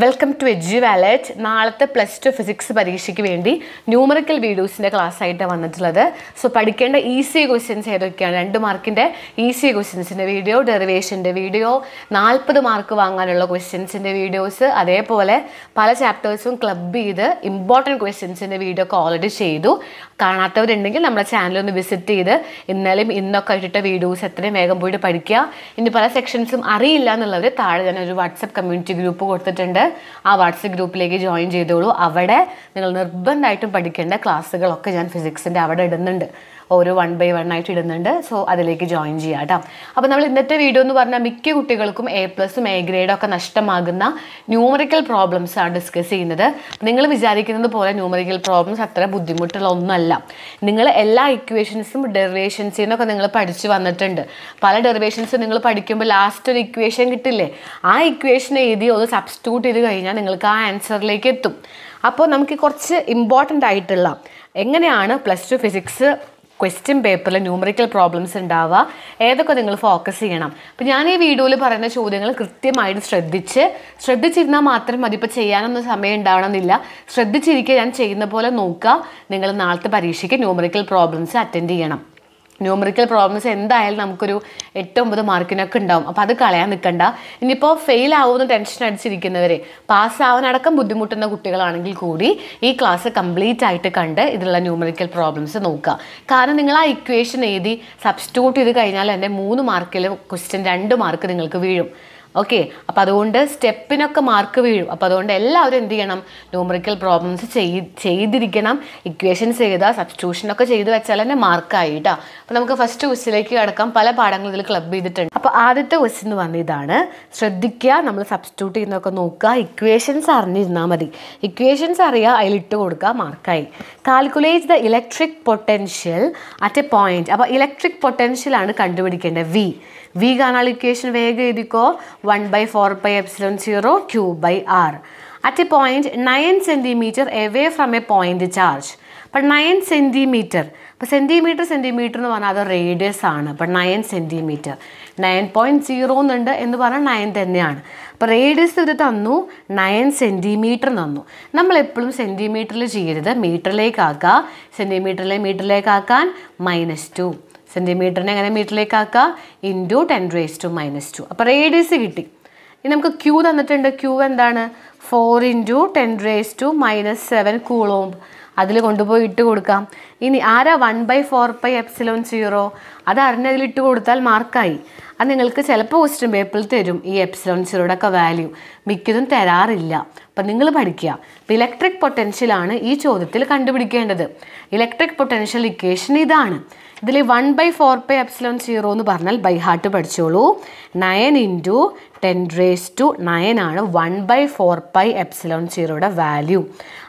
Welcome to എജു wallet നാളത്തെ plus two physics പരീക്ഷയ്ക്ക് വേണ്ടി ന്യൂമറിക്കൽ വീഡിയോസിന്റെ ക്ലാസ് ആയിട്ട് വന്നിട്ടുള്ളത്. സോ പഠിക്കേണ്ട ഈസി ക്വസ്റ്റ്യൻസ് ഏതൊക്കെയാണ്? രണ്ട് മാർക്കിന്റെ ഈസി ക്വസ്റ്റ്യൻസിന്റെ വീഡിയോ ഡെറിവേഷന്റെ വീഡിയോ നാൽപ്പത് മാർക്ക് വാങ്ങാനുള്ള ക്വസ്റ്റ്യൻസിന്റെ വീഡിയോസ് അതേപോലെ പല ചാപ്റ്റേഴ്സും ക്ലബ് ചെയ്ത് ഇമ്പോർട്ടന്റ് ക്വസ്റ്റ്യൻസിന്റെ വീഡിയോ ഒക്കെ ഓൾറെഡി ചെയ്തു. കാണാത്തവരുണ്ടെങ്കിൽ നമ്മുടെ ചാനൽ ഒന്ന് വിസിറ്റ് ചെയ്ത് ഇന്നലെയും ഇന്നൊക്കെ ഇട്ടിട്ട വീഡിയോസ് എത്രയും വേഗം പോയിട്ട് പഠിക്കുക. ഇനി പല സെക്ഷൻസും അറിയില്ല എന്നുള്ളവർ താഴെ ഞാൻ ഒരു വാട്സപ്പ് കമ്മ്യൂണിറ്റി ഗ്രൂപ്പ് കൊടുത്തിട്ടുണ്ട്. ആ വാട്സപ്പ് ഗ്രൂപ്പിലേക്ക് ജോയിൻ ചെയ്തോളൂ. അവിടെ നിങ്ങൾ നിർബന്ധമായിട്ടും പഠിക്കേണ്ട ക്ലാസ്സുകളൊക്കെ ഞാൻ ഫിസിക്സിന്റെ അവിടെ ഇടുന്നുണ്ട്. ഓരോ വൺ ബൈ വൺ ആയിട്ട് ഇടുന്നുണ്ട്. സോ അതിലേക്ക് ജോയിൻ ചെയ്യാം കേട്ടോ അപ്പോൾ നമ്മൾ ഇന്നത്തെ വീഡിയോ എന്ന് പറഞ്ഞാൽ മിക്ക കുട്ടികൾക്കും എ പ്ലസും എ ഗ്രേഡും ഒക്കെ നഷ്ടമാകുന്ന ന്യൂമറിക്കൽ പ്രോബ്ലംസ് ആണ് ഡിസ്കസ് ചെയ്യുന്നത്. നിങ്ങൾ വിചാരിക്കുന്നത് പോലെ ന്യൂമറിക്കൽ പ്രോബ്ലംസ് അത്ര ബുദ്ധിമുട്ടുള്ള ഒന്നല്ല. നിങ്ങൾ എല്ലാ ഇക്വേഷൻസും ഡെറിവേഷൻസിൽ നിന്നൊക്കെ നിങ്ങൾ പഠിച്ചു വന്നിട്ടുണ്ട്. പല ഡെറിവേഷൻസ് നിങ്ങൾ പഠിക്കുമ്പോൾ ലാസ്റ്റ് ഒരു ഇക്വേഷൻ കിട്ടില്ലേ? ആ ഇക്വേഷൻ എഴുതി ഒന്ന് സബ്സ്റ്റിറ്റ്യൂട്ട് ചെയ്ത് കഴിഞ്ഞാൽ നിങ്ങൾക്ക് ആ ആൻസറിലേക്ക് എത്തും. അപ്പോൾ നമുക്ക് കുറച്ച് ഇമ്പോർട്ടന്റ് ആയിട്ടുള്ള എങ്ങനെയാണ് പ്ലസ് ടു ഫിസിക്സ് ക്വസ്റ്റ്യൻ പേപ്പറിൽ ന്യൂമറിക്കൽ പ്രോബ്ലംസ് ഉണ്ടാവുക. ഏതൊക്കെ നിങ്ങൾ ഫോക്കസ് ചെയ്യണം. അപ്പം ഞാൻ ഈ വീഡിയോയിൽ പറയുന്ന ചോദ്യങ്ങൾ കൃത്യമായിട്ട് ശ്രദ്ധിച്ച് ശ്രദ്ധിച്ചിരുന്നാൽ മാത്രം മതി. ചെയ്യാനൊന്നും സമയം ഉണ്ടാവണമെന്നില്ല. ശ്രദ്ധിച്ചിരിക്കുക ഞാൻ ചെയ്യുന്ന പോലെ നോക്കുക. നിങ്ങൾ നാളത്തെ പരീക്ഷയ്ക്ക് ന്യൂമറിക്കൽ പ്രോബ്ലംസ് അറ്റൻഡ് ചെയ്യണം. ന്യൂമറിക്കൽ പ്രോബ്ലംസ് എന്തായാലും നമുക്കൊരു എട്ട് ഒമ്പത് മാർക്കിനൊക്കെ ഉണ്ടാവും. അപ്പോൾ അത് കളയാൻ നിൽക്കണ്ട. ഇനിയിപ്പോൾ ഫെയിൽ ആവുമെന്ന് ടെൻഷൻ അടിച്ചിരിക്കുന്നവരെ പാസ്സാവാനടക്കം ബുദ്ധിമുട്ടുന്ന കുട്ടികളാണെങ്കിൽ കൂടി ഈ ക്ലാസ് കംപ്ലീറ്റ് ആയിട്ട് കണ്ട് ഇതിലുള്ള ന്യൂമറിക്കൽ പ്രോബ്ലംസ് നോക്കുക. കാരണം നിങ്ങൾ ആ ഇക്വേഷൻ എഴുതി സബ്സ്റ്റിറ്റ്യൂട്ട് ചെയ്ത് കഴിഞ്ഞാൽ എന്റെ മൂന്ന് മാർക്കിൽ ക്വസ്റ്റ്യൻ രണ്ട് മാർക്ക് നിങ്ങൾക്ക് വീഴും. ഓക്കെ അപ്പോൾ അതുകൊണ്ട് സ്റ്റെപ്പിനൊക്കെ മാർക്ക് വീഴും. അപ്പോൾ അതുകൊണ്ട് എല്ലാവരും എന്ത് ചെയ്യണം? ന്യൂമറിക്കൽ പ്രോബ്ലംസ് ചെയ് ചെയ്തിരിക്കണം. ഇക്വേഷൻസ് ചെയ്താൽ സബ്സ്റ്റിറ്റ്യൂഷനൊക്കെ ചെയ്ത് വെച്ചാൽ തന്നെ മാർക്കായി കേട്ടോ അപ്പോൾ നമുക്ക് ഫസ്റ്റ് ക്വസ്റ്റിലേക്ക് കിടക്കാം. പല പാഠങ്ങളും ഇതിൽ ക്ലബ് ചെയ്തിട്ടുണ്ട്. അപ്പോൾ ആദ്യത്തെ ക്വസ്റ്റ്യൻ എന്ന് പറഞ്ഞ ഇതാണ്. ശ്രദ്ധിക്കുക നമ്മൾ സബ്സ്റ്റിറ്റ്യൂട്ട് ചെയ്യുന്നതൊക്കെ നോക്കുക. ഇക്വേഷൻസ് അറിഞ്ഞിരുന്നാൽ മതി. ഇക്വേഷൻസ് അറിയുക അതിലിട്ട് കൊടുക്കുക മാർക്കായി calculate the electric potential at a point അപ്പോൾ ഇലക്ട്രിക് പൊട്ടൻഷ്യൽ ആണ് കണ്ടുപിടിക്കേണ്ടത്. വി വി കാണാൻ ഇക്വേഷൻ വേഗം എഴുതിക്കോ. One by four by epsilon zero Q by R at a point nine centimetre away from a point charge അപ്പം nine centimetre അപ്പോൾ centimetre centimetre എന്ന് പറഞ്ഞാൽ അത് റേഡിയസ് ആണ്. അപ്പം nine centimetre nine point zero എന്നുണ്ട് എന്ന് പറഞ്ഞാൽ നയൻ തന്നെയാണ്. അപ്പോൾ റേഡിയസ് ഇത് തന്നു നയൻ സെന്റിമീറ്റർ തന്നു. നമ്മൾ എപ്പോഴും സെന്റിമീറ്ററിൽ ചെയ്യരുത്. മീറ്ററിലേക്കാക്കുക സെന്റിമീറ്ററിലെ മീറ്ററിലേക്കാക്കാൻ മൈനസ് ടു സെന്റിമീറ്ററിനെ എങ്ങനെ മീറ്ററിലേക്ക് ആക്കുക? Into ten raise to minus two അപ്പോൾ റേഡിയസ് കിട്ടി. ഇനി നമുക്ക് ക്യൂ തന്നിട്ടുണ്ട്. ക്യൂ എന്താണ്? Four into ten raise to minus seven coulomb അതിൽ കൊണ്ടുപോയി ഇട്ട് കൊടുക്കാം. ഇനി ആരാ one by four by epsilon zero അത് അറിഞ്ഞതിൽ ഇട്ട് കൊടുത്താൽ മാർക്കായി അത് നിങ്ങൾക്ക് ചിലപ്പോൾ ക്വസ്റ്റ്യൻ പേപ്പറിൽ തരും. ഈ എപ്സിലോൺ സീറോയുടെ ഒക്കെ വാല്യൂ മിക്കതും തരാറില്ല. അപ്പം നിങ്ങൾ പഠിക്കുക. അപ്പം ഇലക്ട്രിക് പൊട്ടൻഷ്യലാണ് ഈ ചോദ്യത്തിൽ കണ്ടുപിടിക്കേണ്ടത്. ഇലക്ട്രിക് പൊട്ടൻഷ്യൽ ഇക്വേഷൻ ഇതാണ്. ഇതിൽ one by four pi epsilon zero എന്ന് പറഞ്ഞാൽ ബൈ ഹാർട്ട് പഠിച്ചോളൂ. Nine into ten raise to nine ആണ് one by four pi epsilon സീറോയുടെ value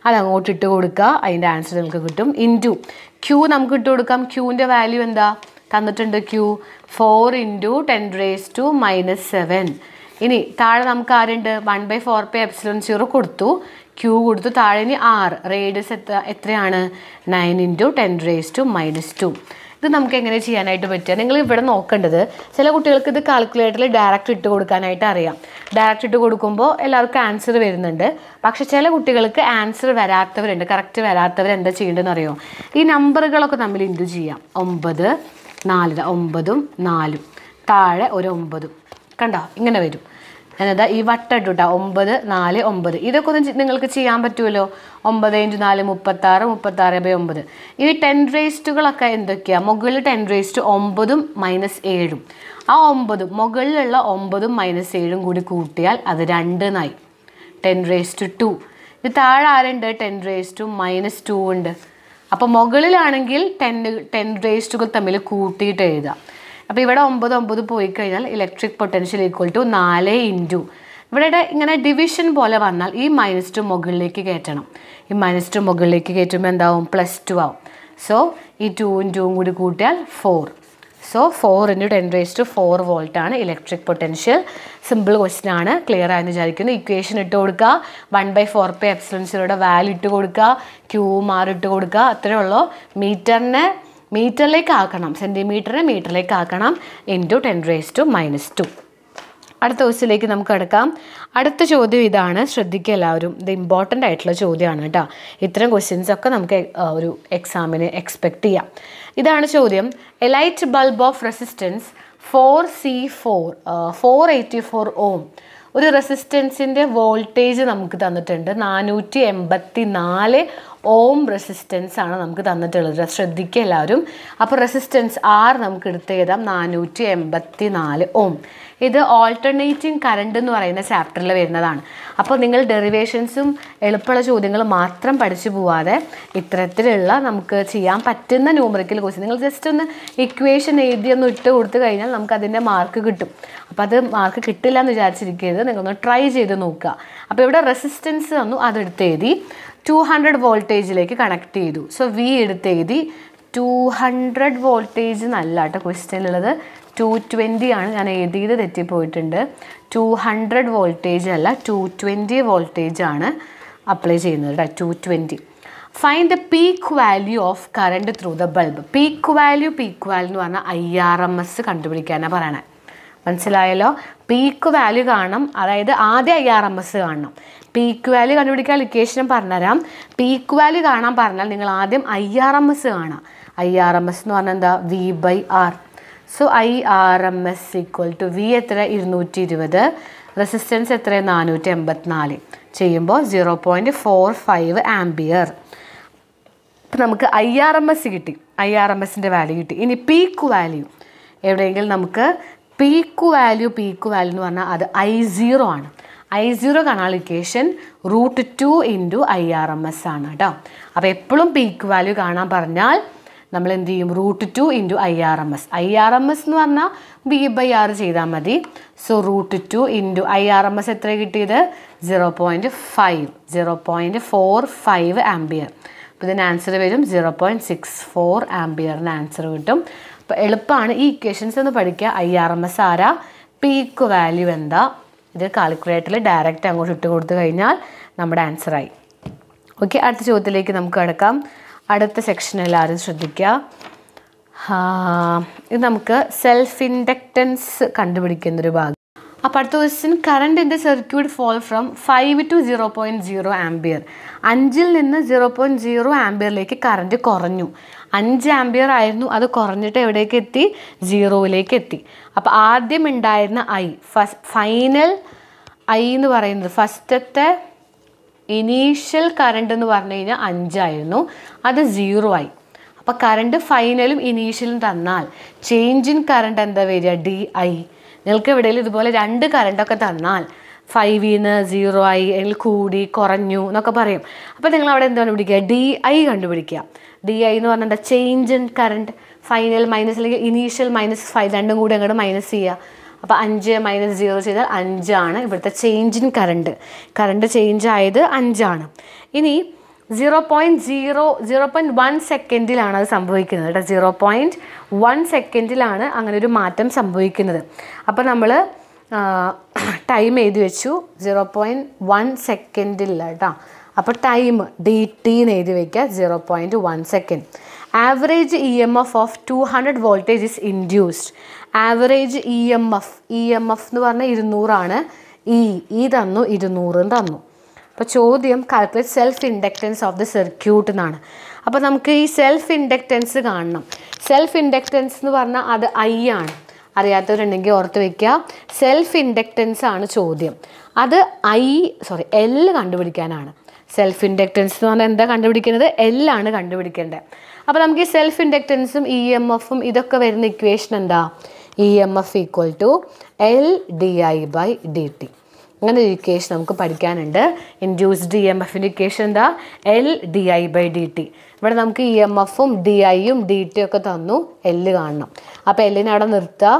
അത് അങ്ങോട്ട് ഇട്ട് കൊടുക്കുക. അതിന്റെ ആൻസർ നിങ്ങൾക്ക് കിട്ടും. ഇന്റു ക്യൂ നമുക്ക് ഇട്ട് കൊടുക്കാം. ക്യൂവിന്റെ വാല്യൂ എന്താ? തന്നിട്ടുണ്ട് Q four into ten raise to minus seven ഇനി താഴെ നമുക്ക് ആരുണ്ട്? One by four pi epsilon zero കൊടുത്തു. ക്യൂ കൊടുത്തു. താഴെ ഇനി ആറ് റേഡിയസ് എത്ര എത്രയാണ്? Nine into ten raise to minus two ഇത് നമുക്ക് എങ്ങനെ ചെയ്യാനായിട്ട് പറ്റുക? നിങ്ങൾ ഇവിടെ നോക്കേണ്ടത് ചില കുട്ടികൾക്ക് ഇത് കാൽക്കുലേറ്ററിൽ ഡയറക്റ്റ് ഇട്ട് കൊടുക്കാനായിട്ട് അറിയാം. ഡയറക്റ്റ് ഇട്ട് കൊടുക്കുമ്പോൾ എല്ലാവർക്കും ആൻസർ വരുന്നുണ്ട്. പക്ഷെ ചില കുട്ടികൾക്ക് ആൻസർ വരാത്തവരുണ്ട്. കറക്റ്റ് വരാത്തവർ എന്താ ചെയ്യേണ്ടതെന്ന് അറിയോ? ഈ നമ്പറുകളൊക്കെ തമ്മിൽ എന്ത് ചെയ്യാം? ഒമ്പത് നാല് ഒമ്പതും നാലും. താഴെ ഒരു ഒമ്പതും. കണ്ടോ? ഇങ്ങനെ വരും. എന്നതാ ഈ വട്ടം ഇട്ടുട്ടാ ഒമ്പത് നാല് ഒമ്പത്. ഇതൊക്കെ ഒന്ന് നിങ്ങൾക്ക് ചെയ്യാൻ പറ്റുമല്ലോ? ഒമ്പത് ഇഞ്ച് നാല് മുപ്പത്താറ് മുപ്പത്താറ് ബൈ ഒമ്പത്. ഈ ടെൻ റേസ്റ്റുകളൊക്കെ എന്തൊക്കെയാണ് മുകളിൽ ടെൻ റേസ്റ്റ് ഒമ്പതും മൈനസ് ഏഴും. ആ ഒമ്പതും മുകളിലുള്ള ഒമ്പതും മൈനസ് ഏഴും കൂടി കൂട്ടിയാൽ അത് രണ്ട് നായി. ടെൻ റേസ്റ്റ് ടു ഇത് താഴെ ആരുണ്ട്? ടെൻ റേസ്റ്റ് മൈനസ് ടു ഉണ്ട്. അപ്പോൾ മുകളിലാണെങ്കിൽ ടെൻ ടെൻ റേസ്റ്റുകൾ തമ്മിൽ കൂട്ടിയിട്ട് എഴുതാം. അപ്പോൾ ഇവിടെ ഒമ്പത് ഒമ്പത് പോയി കഴിഞ്ഞാൽ ഇലക്ട്രിക് പൊട്ടൻഷ്യൽ ഈക്വൽ ടു നാല് ഇന്റു ഇവിടെ ഇങ്ങനെ ഡിവിഷൻ പോലെ വന്നാൽ ഈ മൈനസ് ടു മുകളിലേക്ക് കയറ്റണം. ഈ മൈനസ് ടു മുകളിലേക്ക് കയറ്റുമ്പോൾ എന്താവും? പ്ലസ് ടു ആവും. സോ ഈ ടൂവും ടൂവും കൂടി കൂട്ടിയാൽ four so four into ten raise to four volt ആണ് ഇലക്ട്രിക് പൊട്ടൻഷ്യൽ സിമ്പിൾ ക്വസ്റ്റ്യൻ ആണ്. ക്ലിയർ ആയെന്ന് വിചാരിക്കുന്നു. ഇക്വേഷൻ ഇട്ട് കൊടുക്കുക വൺ ബൈ ഫോർ പേ എപ്സിലൻസിലൂടെ വാല്യൂ ഇട്ട് കൊടുക്കുക ക്യൂ മാറിട്ട് ഇട്ട് കൊടുക്കുക അത്രയേ ഉള്ളൂ. മീറ്ററിനെ മീറ്ററിലേക്ക് ആക്കണം സെന്റിമീറ്ററിനെ മീറ്ററിലേക്ക് ആക്കണം into ten raise to minus two അടുത്ത ക്വസ്റ്റിലേക്ക് നമുക്ക് കിടക്കാം. അടുത്ത ചോദ്യം ഇതാണ്. ശ്രദ്ധിക്കുക എല്ലാവരും. ഇത് ഇമ്പോർട്ടന്റ് ആയിട്ടുള്ള ചോദ്യമാണ് കേട്ടോ. ഇത്തരം ക്വസ്റ്റ്യൻസ് ഒക്കെ നമുക്ക് ഒരു എക്സാമിന് എക്സ്പെക്റ്റ് ചെയ്യാം. ഇതാണ് ചോദ്യം. A light bulb of resistance four C four four eighty four ohm ഒരു റെസിസ്റ്റൻസിന്റെ വോൾട്ടേജ് നമുക്ക് തന്നിട്ടുണ്ട്. നാനൂറ്റി എൺപത്തി നാല് ഓം റെസിസ്റ്റൻസ് ആണ് നമുക്ക് തന്നിട്ടുള്ളത്. ശ്രദ്ധിക്കുക എല്ലാവരും. അപ്പോൾ റെസിസ്റ്റൻസ് ആർ നമുക്ക് എടുത്ത് എഴുതാം. നാനൂറ്റി എൺപത്തി നാല് ഓം. ഇത് ഓൾട്ടർനേറ്റിംഗ് കറണ്ട് എന്ന് പറയുന്ന ചാപ്റ്ററിൽ വരുന്നതാണ്. അപ്പോൾ നിങ്ങൾ ഡെറിവേഷൻസും എളുപ്പമുള്ള ചോദ്യങ്ങൾ മാത്രം പഠിച്ചു പോവാതെ ഇത്തരത്തിലുള്ള നമുക്ക് ചെയ്യാൻ പറ്റുന്ന ന്യൂമറിക്കൽ ക്വസ്റ്റ്യൻ നിങ്ങൾ ജസ്റ്റ് ഒന്ന് ഇക്വേഷൻ എഴുതി ഒന്ന് ഇട്ട് കൊടുത്തു കഴിഞ്ഞാൽ നമുക്ക് അതിന്റെ മാർക്ക് കിട്ടും. അപ്പോൾ അത് മാർക്ക് കിട്ടില്ല എന്ന് വിചാരിച്ചിരിക്കരുത്. നിങ്ങളൊന്ന് ട്രൈ ചെയ്ത് നോക്കുക. അപ്പോൾ ഇവിടെ റെസിസ്റ്റൻസ് തന്നു അതെടുത്ത് എഴുതി. ടു ഹൺഡ്രഡ് വോൾട്ടേജിലേക്ക് കണക്ട് ചെയ്തു. സോ വി എടുത്ത് എഴുതി. ടു ഹൺഡ്രഡ് വോൾട്ടേജ് എന്നല്ല കേട്ടോ ക്വസ്റ്റ്യനുള്ളത് ടു ട്വന്റി ആണ് ഞാൻ എഴുതിയത്. തെറ്റിപ്പോയിട്ടുണ്ട്. ടു ഹൺഡ്രഡ് വോൾട്ടേജ് അല്ല ടു ട്വന്റി വോൾട്ടേജ് ആണ് അപ്ലൈ ചെയ്യുന്നത് കേട്ടോ two twenty find the peak value of current through the bulb peak value peak value എന്ന് പറഞ്ഞാൽ ഐ ആർ എം എസ് കണ്ടുപിടിക്കാനാണ് പറയണേ. മനസ്സിലായല്ലോ? പീക്ക് വാല്യൂ കാണണം. അതായത് ആദ്യം ഐ ആർ എം എസ് കാണണം. പീക്ക് വാല്യൂ കണ്ടുപിടിക്കാൻ ലൊക്കേഷനും പറഞ്ഞുതരാം. പീക്ക് വാല്യൂ കാണാൻ പറഞ്ഞാൽ നിങ്ങൾ ആദ്യം ഐ ആർ എം എസ് കാണാം. ഐ ആർ എം എസ് എന്ന് പറഞ്ഞാൽ എന്താ? V by R so I R M S equal to V എത്ര ഇരുന്നൂറ്റി ഇരുപത് റെസിസ്റ്റൻസ് എത്ര നാനൂറ്റി എൺപത്തിനാല് ചെയ്യുമ്പോൾ zero point four five ampere ഇപ്പം നമുക്ക് ഐ ആർ എം എസ് കിട്ടി. ഐ ആർ എം എസിന്റെ വാല്യൂ കിട്ടി. ഇനി പീക്ക് വാല്യൂ എവിടെയെങ്കിലും നമുക്ക് പീക്ക് വാല്യൂ പീക്ക് വാല്യൂ എന്ന് പറഞ്ഞാൽ അത് ഐ സീറോ ആണ്. I zero കണാളിക്കേഷൻ root two into I R M S ആണ് കേട്ടോ. അപ്പോൾ എപ്പോഴും പീക്ക് വാല്യൂ കാണാൻ പറഞ്ഞാൽ നമ്മൾ എന്ത് ചെയ്യും? Root two into I R M S I R M S എന്ന് പറഞ്ഞാൽ ബി ബൈ ആർ ചെയ്താൽ മതി. So root two into I R M S എത്ര കിട്ടിയത്? Zero point five zero point four five ampere അപ്പോൾ ഇതിന് ആൻസർ വരും. Zero point six four ആംബിയറിന് ആൻസർ കിട്ടും. എളുപ്പമാണ് ഈ ഇക്വേഷൻസ് ഒന്ന് പഠിക്കുക ഐ ആർ എം എസ് ആരാ? പീക്ക് വാല്യൂ എന്താ? ഇത് കാൽക്കുലേറ്ററിൽ ഡയറക്റ്റ് അങ്ങോട്ട് ഇട്ട് കൊടുത്തു കഴിഞ്ഞാൽ നമ്മുടെ ആൻസറായി ഓക്കെ അടുത്ത ചോദ്യത്തിലേക്ക് നമുക്ക് കിടക്കാം. അടുത്ത സെക്ഷൻ എല്ലാവരും ശ്രദ്ധിക്കുക ഇത് നമുക്ക് സെൽഫ് ഇൻഡക്റ്റൻസ് കണ്ടുപിടിക്കുന്നൊരു ഭാഗം. അപ്പോൾ അടുത്ത question current in the circuit fall from five to zero point zero ampere അഞ്ചിൽ നിന്ന് സീറോ പോയിന്റ് സീറോ ആംബിയറിലേക്ക് കറണ്ട് കുറഞ്ഞു. അഞ്ച് ആംബിയർ ആയിരുന്നു. അത് കുറഞ്ഞിട്ട് എവിടേക്ക് എത്തി? സീറോയിലേക്ക് എത്തി. അപ്പോൾ ആദ്യം ഉണ്ടായിരുന്ന ഐ ഫസ്റ്റ് ഫൈനൽ ഐ എന്ന് പറയുന്നത് ഫസ്റ്റത്തെ ഇനീഷ്യൽ കറണ്ട് എന്ന് പറഞ്ഞു കഴിഞ്ഞാൽ അഞ്ചായിരുന്നു അത് സീറോ ആയി. അപ്പോൾ കറണ്ട് ഫൈനലും ഇനീഷ്യലും തന്നാൽ ചേഞ്ച് ഇൻ കറണ്ട് എന്താ വരിക? ഡി ഐ നിങ്ങൾക്ക് എവിടെയെങ്കിലും ഇതുപോലെ രണ്ട് കറണ്ടൊക്കെ തന്നാൽ ഫൈവിന്ന് സീറോ ആയി അല്ലെങ്കിൽ കൂടി കുറഞ്ഞു എന്നൊക്കെ പറയും. അപ്പോൾ നിങ്ങൾ അവിടെ എന്താണ് കണ്ടുപിടിക്കുക ഡി ഐ കണ്ടുപിടിക്കുക. ഡി ഐ എന്ന് പറഞ്ഞാൽ എന്താ? Change in current final minus അല്ലെങ്കിൽ ഇനീഷ്യൽ മൈനസ് ഫൈവ് രണ്ടും കൂടി അങ്ങോട്ട് മൈനസ് ചെയ്യുക അപ്പോൾ അഞ്ച് മൈനസ് സീറോ ചെയ്താൽ അഞ്ചാണ്. ഇവിടുത്തെ change in current current change ആയത് അഞ്ചാണ്. ഇനി zero point zero zero point one സെക്കൻഡിലാണ് അത് സംഭവിക്കുന്നത് കേട്ടോ. സീറോ പോയിന്റ് വൺ സെക്കൻഡിലാണ് അങ്ങനെ ഒരു മാറ്റം സംഭവിക്കുന്നത്. അപ്പോൾ നമ്മൾ ടൈം എഴുതി വെച്ചു. സീറോ പോയിന്റ് വൺ സെക്കൻഡില്ല കേട്ടോ. അപ്പോൾ ടൈം ഡി ടി എന്ന് എഴുതി വയ്ക്കുക zero point one second average E M F of two hundred voltage is induced average E M F E M F എന്ന് പറഞ്ഞാൽ ഇരുന്നൂറാണ്. ഇ ഇ തന്നു ഇരുന്നൂറും തന്നു. അപ്പോൾ ചോദ്യം calculate self inductance of the circuit എന്നാണ് അപ്പോൾ നമുക്ക് ഈ സെൽഫ് ഇൻഡക്റ്റൻസ് കാണണം. സെൽഫ് ഇൻഡക്റ്റൻസ് എന്ന് പറഞ്ഞാൽ അത് ഐ ആണ്. അറിയാത്തവരുണ്ടെങ്കിൽ ഓർത്ത് വയ്ക്കുക സെൽഫ് ഇൻഡക്റ്റൻസ് ആണ് ചോദ്യം. അത് ഐ സോറി എൽ കണ്ടുപിടിക്കാനാണ്. സെൽഫ് ഇൻഡക്റ്റൻസ് എന്ന് പറഞ്ഞാൽ എന്താ കണ്ടുപിടിക്കുന്നത്? എല്ലാണ് കണ്ടുപിടിക്കേണ്ടത്. അപ്പോൾ നമുക്ക് ഈ സെൽഫ് ഇൻഡക്റ്റൻസും ഇ എം എഫും ഇതൊക്കെ വരുന്ന ഇക്വേഷൻ എന്താ? E M F equal to L D I by D T അങ്ങനെ ഒരു ഇക്വേഷൻ നമുക്ക് പഠിക്കാനുണ്ട്. ഇൻഡ്യൂസ്ഡ് ഇ എം എഫിന്റെ ഇക്വേഷൻ എന്താ? L D I by D T ഇവിടെ നമുക്ക് ഇ എം എഫും ഡി ഐയും ഡി ടി ഒക്കെ തന്നു. എല്ല് കാണണം. അപ്പോൾ എല്ലിനെ അവിടെ നിർത്തുക.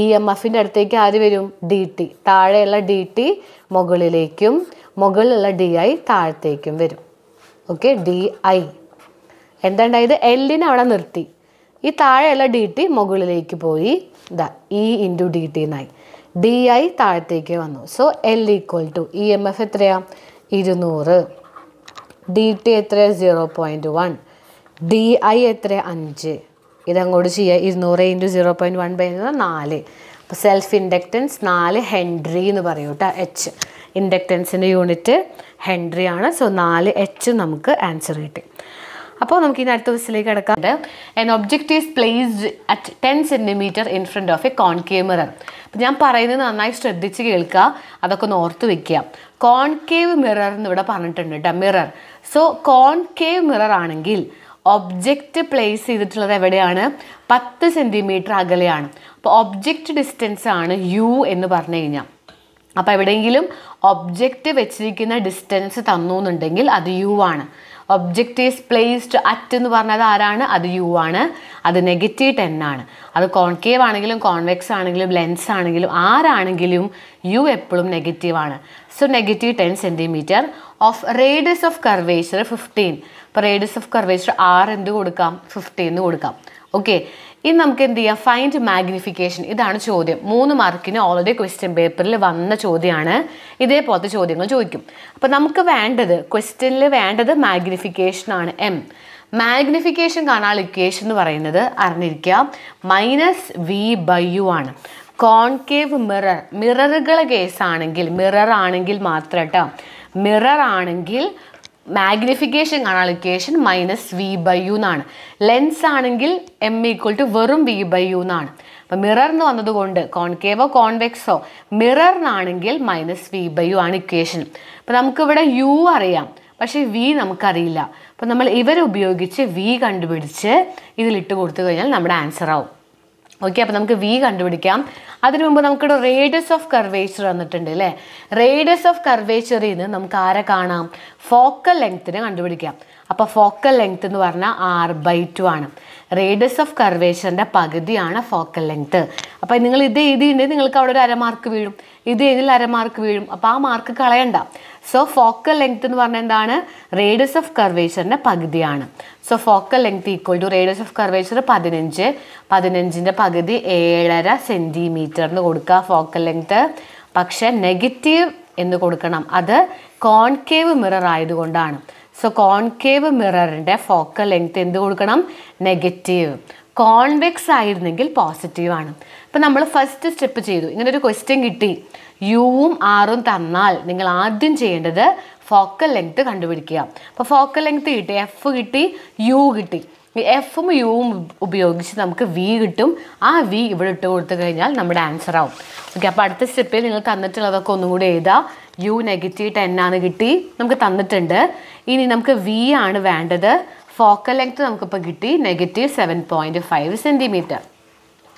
ഇ എം എഫിന്റെ അടുത്തേക്ക് ആര് വരും? ഡി ടി താഴെയുള്ള ഡി ടി മുകളിലേക്കും മുകളിലുള്ള ഡി ഐ താഴത്തേക്കും വരും. ഓക്കെ ഡി ഐ എന്തുണ്ടായത്? എല്ലിനെ അവിടെ നിർത്തി. ഈ താഴെയുള്ള ഡി ടി മുകളിലേക്ക് പോയി. ഇതാ ഇ ഇന്റു ഡി ടി എന്നായി ഡി ഐ താഴത്തേക്ക് വന്നു. So L equal to E M F എത്രയാ? ഇരുന്നൂറ്. ഡി ടി എത്ര zero point one D I എത്ര അഞ്ച്. ഇതങ്ങോട്ട് ചെയ്യുക ഇരുന്നൂറ് into zero point one by നാല്. അപ്പോൾ സെൽഫ് ഇൻഡക്റ്റൻസ് നാല് ഹെൻഡ്രി എന്ന് പറയും എച്ച് ഇൻഡക്റ്റൻസിന്റെ യൂണിറ്റ് ഹെൻറി ആണ് സോ നാല് എച്ച് നമുക്ക് ആൻസർ കിട്ടി. അപ്പോൾ നമുക്ക് ഇനി അടുത്ത ക്വസ്റ്റിലേക്ക് കിടക്കാറുണ്ട് an object is placed at ten centimetre in front of a concave mirror അപ്പം ഞാൻ പറയുന്നത് നന്നായി ശ്രദ്ധിച്ച് കേൾക്കുക. അതൊക്കെ ഒന്ന് ഓർത്ത് വെക്കുക. കോൺകേവ് മിറർ എന്ന് ഇവിടെ പറഞ്ഞിട്ടുണ്ട് കേട്ടോ മിറർ സോ കോൺകേവ് മിറർ ആണെങ്കിൽ ഒബ്ജക്റ്റ് പ്ലേസ് ചെയ്തിട്ടുള്ളത് എവിടെയാണ്? പത്ത് സെന്റിമീറ്റർ അകലെയാണ്. അപ്പോൾ ഒബ്ജക്റ്റ് ഡിസ്റ്റൻസ് ആണ് യു എന്ന് പറഞ്ഞു കഴിഞ്ഞാൽ. അപ്പോൾ എവിടെയെങ്കിലും ഒബ്ജക്റ്റ് വെച്ചിരിക്കുന്ന ഡിസ്റ്റൻസ് തന്നു എന്നുണ്ടെങ്കിൽ അത് യു ആണ്. ഒബ്ജക്റ്റ് ഈസ് പ്ലേസ്ഡ് അറ്റ് എന്ന് പറഞ്ഞത് ആരാണ്? അത് യു ആണ്. അത് നെഗറ്റീവ് ടെൻ ആണ്. അത് കോൺകേവ് ആണെങ്കിലും കോൺവെക്സ് ആണെങ്കിലും ലെൻസ് ആണെങ്കിലും ആരാണെങ്കിലും യു എപ്പോഴും നെഗറ്റീവ് ആണ്. So negative ten centimetre of radius of curvature fifteen അപ്പോൾ റേഡിയസ് ഓഫ് കർവേച്ചർ ആറ് എന്ത് കൊടുക്കാം? ഫിഫ്റ്റീൻ എന്ന് കൊടുക്കാം. ഓക്കെ ഇനി നമുക്ക് എന്ത് ചെയ്യാം? ഫൈൻഡ് മാഗ്നിഫിക്കേഷൻ ഇതാണ് ചോദ്യം. മൂന്ന് മാർക്കിന് ഓൾറെഡി ക്വസ്റ്റ്യൻ പേപ്പറിൽ വന്ന ചോദ്യമാണ് ഇതേപോലത്തെ ചോദ്യങ്ങൾ ചോദിക്കും. അപ്പോൾ നമുക്ക് വേണ്ടത് ക്വസ്റ്റ്യനിൽ വേണ്ടത് മാഗ്നിഫിക്കേഷൻ ആണ് എം മാഗ്നിഫിക്കേഷൻ കാണാനുള്ള ഇക്വേഷൻ എന്ന് പറയുന്നത് അറിഞ്ഞിരിക്കുക. മൈനസ് വി ബൈ യു ആണ്. കോൺകേവ് മിറർ മിററുകളെ കേസാണെങ്കിൽ മിറർ ആണെങ്കിൽ മാത്രം കേട്ടോ മിറർ ആണെങ്കിൽ മാഗ്നിഫിക്കേഷൻ കാണാനുള്ള equation minus V by U എന്നാണ്. ലെൻസ് ആണെങ്കിൽ എം ഈക്വൽ ടു വെറും വി ബൈ യു എന്നാണ്. അപ്പം മിറർ എന്ന് വന്നതുകൊണ്ട് കോൺകേവോ കോൺവെക്സോ മിററിനാണെങ്കിൽ മൈനസ് വി ബൈ യു ആണ് ഇക്വേഷൻ അപ്പം നമുക്കിവിടെ യു അറിയാം. പക്ഷേ വി നമുക്കറിയില്ല. അപ്പം നമ്മൾ ഇവരുപയോഗിച്ച് വി കണ്ടുപിടിച്ച് ഇതിലിട്ട് കൊടുത്തു കഴിഞ്ഞാൽ നമ്മുടെ ആൻസർ ആവും. ഓക്കെ അപ്പോൾ നമുക്ക് വി കണ്ടുപിടിക്കാം. അതിനു മുമ്പ് നമുക്കിവിടെ റേഡിയസ് ഓഫ് കർവേച്ചർ വന്നിട്ടുണ്ട് അല്ലേ റേഡിയസ് ഓഫ് കർവേച്ചറിൽ നിന്ന് നമുക്ക് ആരെ കാണാം? ഫോക്കൽ ലെങ്ത്തിന് കണ്ടുപിടിക്കാം. അപ്പോൾ ഫോക്കൽ ലെങ്ത് എന്ന് പറഞ്ഞാൽ ആർ ബൈ ടു ആണ്. റേഡിയസ് ഓഫ് കർവേച്ചറിന്റെ പകുതിയാണ് ഫോക്കൽ ലെങ്ത്ത് അപ്പോൾ നിങ്ങൾ ഇത് എഴുതിയിട്ടുണ്ടെങ്കിൽ നിങ്ങൾക്ക് അവിടെ ഒരു അരമാർക്ക് വീഴും. ഇത് എഴുതിൽ അരമാർക്ക് വീഴും? അപ്പോൾ ആ മാർക്ക് കളയണ്ട. സോ ഫോക്കൽ ലെങ്ത് എന്ന് പറഞ്ഞാൽ എന്താണ്? റേഡിയസ് ഓഫ് കർവേച്ചറിന്റെ പകുതിയാണ്. So focal length equal to radius of curvature പതിനഞ്ച്. പതിനഞ്ചിന്റെ പകുതി ഏഴര സെന്റിമീറ്റർ എന്ന് കൊടുക്കുക ഫോക്കൽ ലെങ്ത് പക്ഷേ നെഗറ്റീവ് എന്ന് കൊടുക്കണം. അത് കോൺകേവ് മിറർ ആയതുകൊണ്ടാണ്. സോ കോൺകേവ് മിററിന്റെ ഫോക്കൽ ലെങ്ത് എന്ത് കൊടുക്കണം? നെഗറ്റീവ് കോൺവെക്സ് ആയിരുന്നെങ്കിൽ പോസിറ്റീവ് ആണ്. ഇപ്പം നമ്മൾ ഫസ്റ്റ് സ്റ്റെപ്പ് ചെയ്തു. ഇങ്ങനെ ഒരു ക്വസ്റ്റ്യൻ കിട്ടി. യുവും ആറും തന്നാൽ നിങ്ങൾ ആദ്യം ചെയ്യേണ്ടത് ഫോക്കൽ ലെങ്ത് കണ്ടുപിടിക്കുക. അപ്പോൾ ഫോക്കൽ ലെങ്ത് കിട്ടി. എഫ് കിട്ടി. യു കിട്ടി. എഫും യുവും ഉപയോഗിച്ച് നമുക്ക് വി കിട്ടും. ആ വി ഇവിടെ ഇട്ട് കൊടുത്തു കഴിഞ്ഞാൽ നമ്മുടെ ആൻസർ ആവും. ഓക്കെ അപ്പോൾ അടുത്ത സ്റ്റെപ്പിൽ നിങ്ങൾ തന്നിട്ടുള്ളതൊക്കെ ഒന്നും കൂടി എഴുതാം. യു നെഗറ്റീവ് ടെൻ ആണ് കിട്ടി. നമുക്ക് തന്നിട്ടുണ്ട്. ഇനി നമുക്ക് വി ആണ് വേണ്ടത്. ഫോക്കൽ ലെങ്ത് നമുക്കിപ്പോൾ കിട്ടി. Negative seven point five centimetre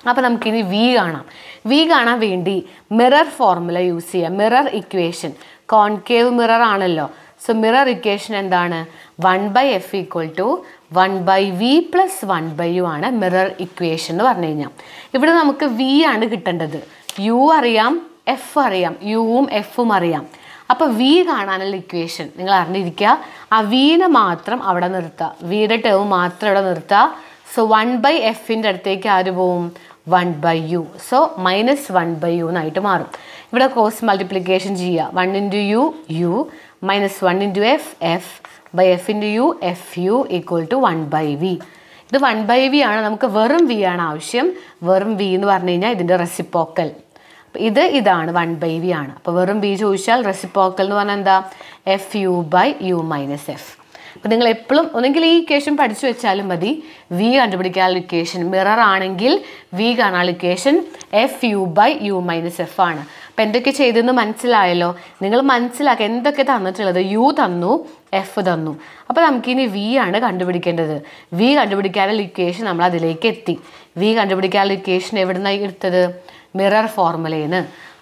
അപ്പോൾ നമുക്കിനി വി കാണാം. വി കാണാൻ വേണ്ടി മിറർ ഫോർമുല യൂസ് ചെയ്യാം. മിറർ ഇക്വേഷൻ കോൺകേവ് മിറർ ആണല്ലോ. സോ മിറർ ഇക്വേഷൻ എന്താണ്? One by F equal to one by V plus one by U ആണ് മിറർ ഇക്വേഷൻ എന്ന് പറഞ്ഞു കഴിഞ്ഞാൽ. ഇവിടെ നമുക്ക് വി ആണ് കിട്ടേണ്ടത്. യു അറിയാം. എഫ് അറിയാം. യുവും എഫും അറിയാം. അപ്പോൾ വി കാണാനുള്ള ഇക്വേഷൻ നിങ്ങൾ അറിഞ്ഞിരിക്കുക. ആ വീനെ മാത്രം അവിടെ നിർത്തുക. വിയുടെ ടേം മാത്രം അവിടെ നിർത്തുക. സോ വൺ ബൈ എഫിന്റെ അടുത്തേക്ക് ആര് പോവും? One by U so minus one by U എന്നായിട്ട് മാറും. ഇവിടെ ക്രോസ് മൾട്ടിപ്ലിക്കേഷൻ ചെയ്യുക. One into U U minus one into F F by F into U F U equal to one by V ഇത് one by V ആണ്. നമുക്ക് വെറും V ആണ് ആവശ്യം. വെറും വി എന്ന് പറഞ്ഞു കഴിഞ്ഞാൽ ഇതിന്റെ റെസിപ്പോക്കൽ ഇത് ഇതാണ് വൺ ബൈ വി ആണ്. അപ്പോൾ വെറും ബി ചോദിച്ചാൽ റെസിപ്പോക്കൽ എന്ന് പറഞ്ഞാൽ എന്താ? F U by U minus F അപ്പോൾ നിങ്ങൾ എപ്പോഴും ഒന്നെങ്കിൽ ഈ ഇക്വേഷൻ പഠിച്ചു വെച്ചാലും മതി. വി കണ്ടുപിടിക്കാനുള്ള ഇക്വേഷൻ മിറർ ആണെങ്കിൽ വി കാണാനുള്ള equation F U by U minus F ആണ്. അപ്പോൾ എന്തൊക്കെ ചെയ്തെന്ന് മനസ്സിലായല്ലോ? നിങ്ങൾ മനസ്സിലാക്കുക എന്തൊക്കെ തന്നിട്ടുള്ളത്? യു തന്നു എഫ് തന്നു. അപ്പോൾ നമുക്കിനി വി ആണ് കണ്ടുപിടിക്കേണ്ടത്. വി കണ്ടുപിടിക്കാനുള്ള ഇക്വേഷൻ നമ്മൾ അതിലേക്ക് എത്തി. വി കണ്ടുപിടിക്കാനുള്ള ഇക്വേഷൻ എവിടെ നിന്നാണ് എടുത്തത്? മിറർ ഫോർമുലയിൽ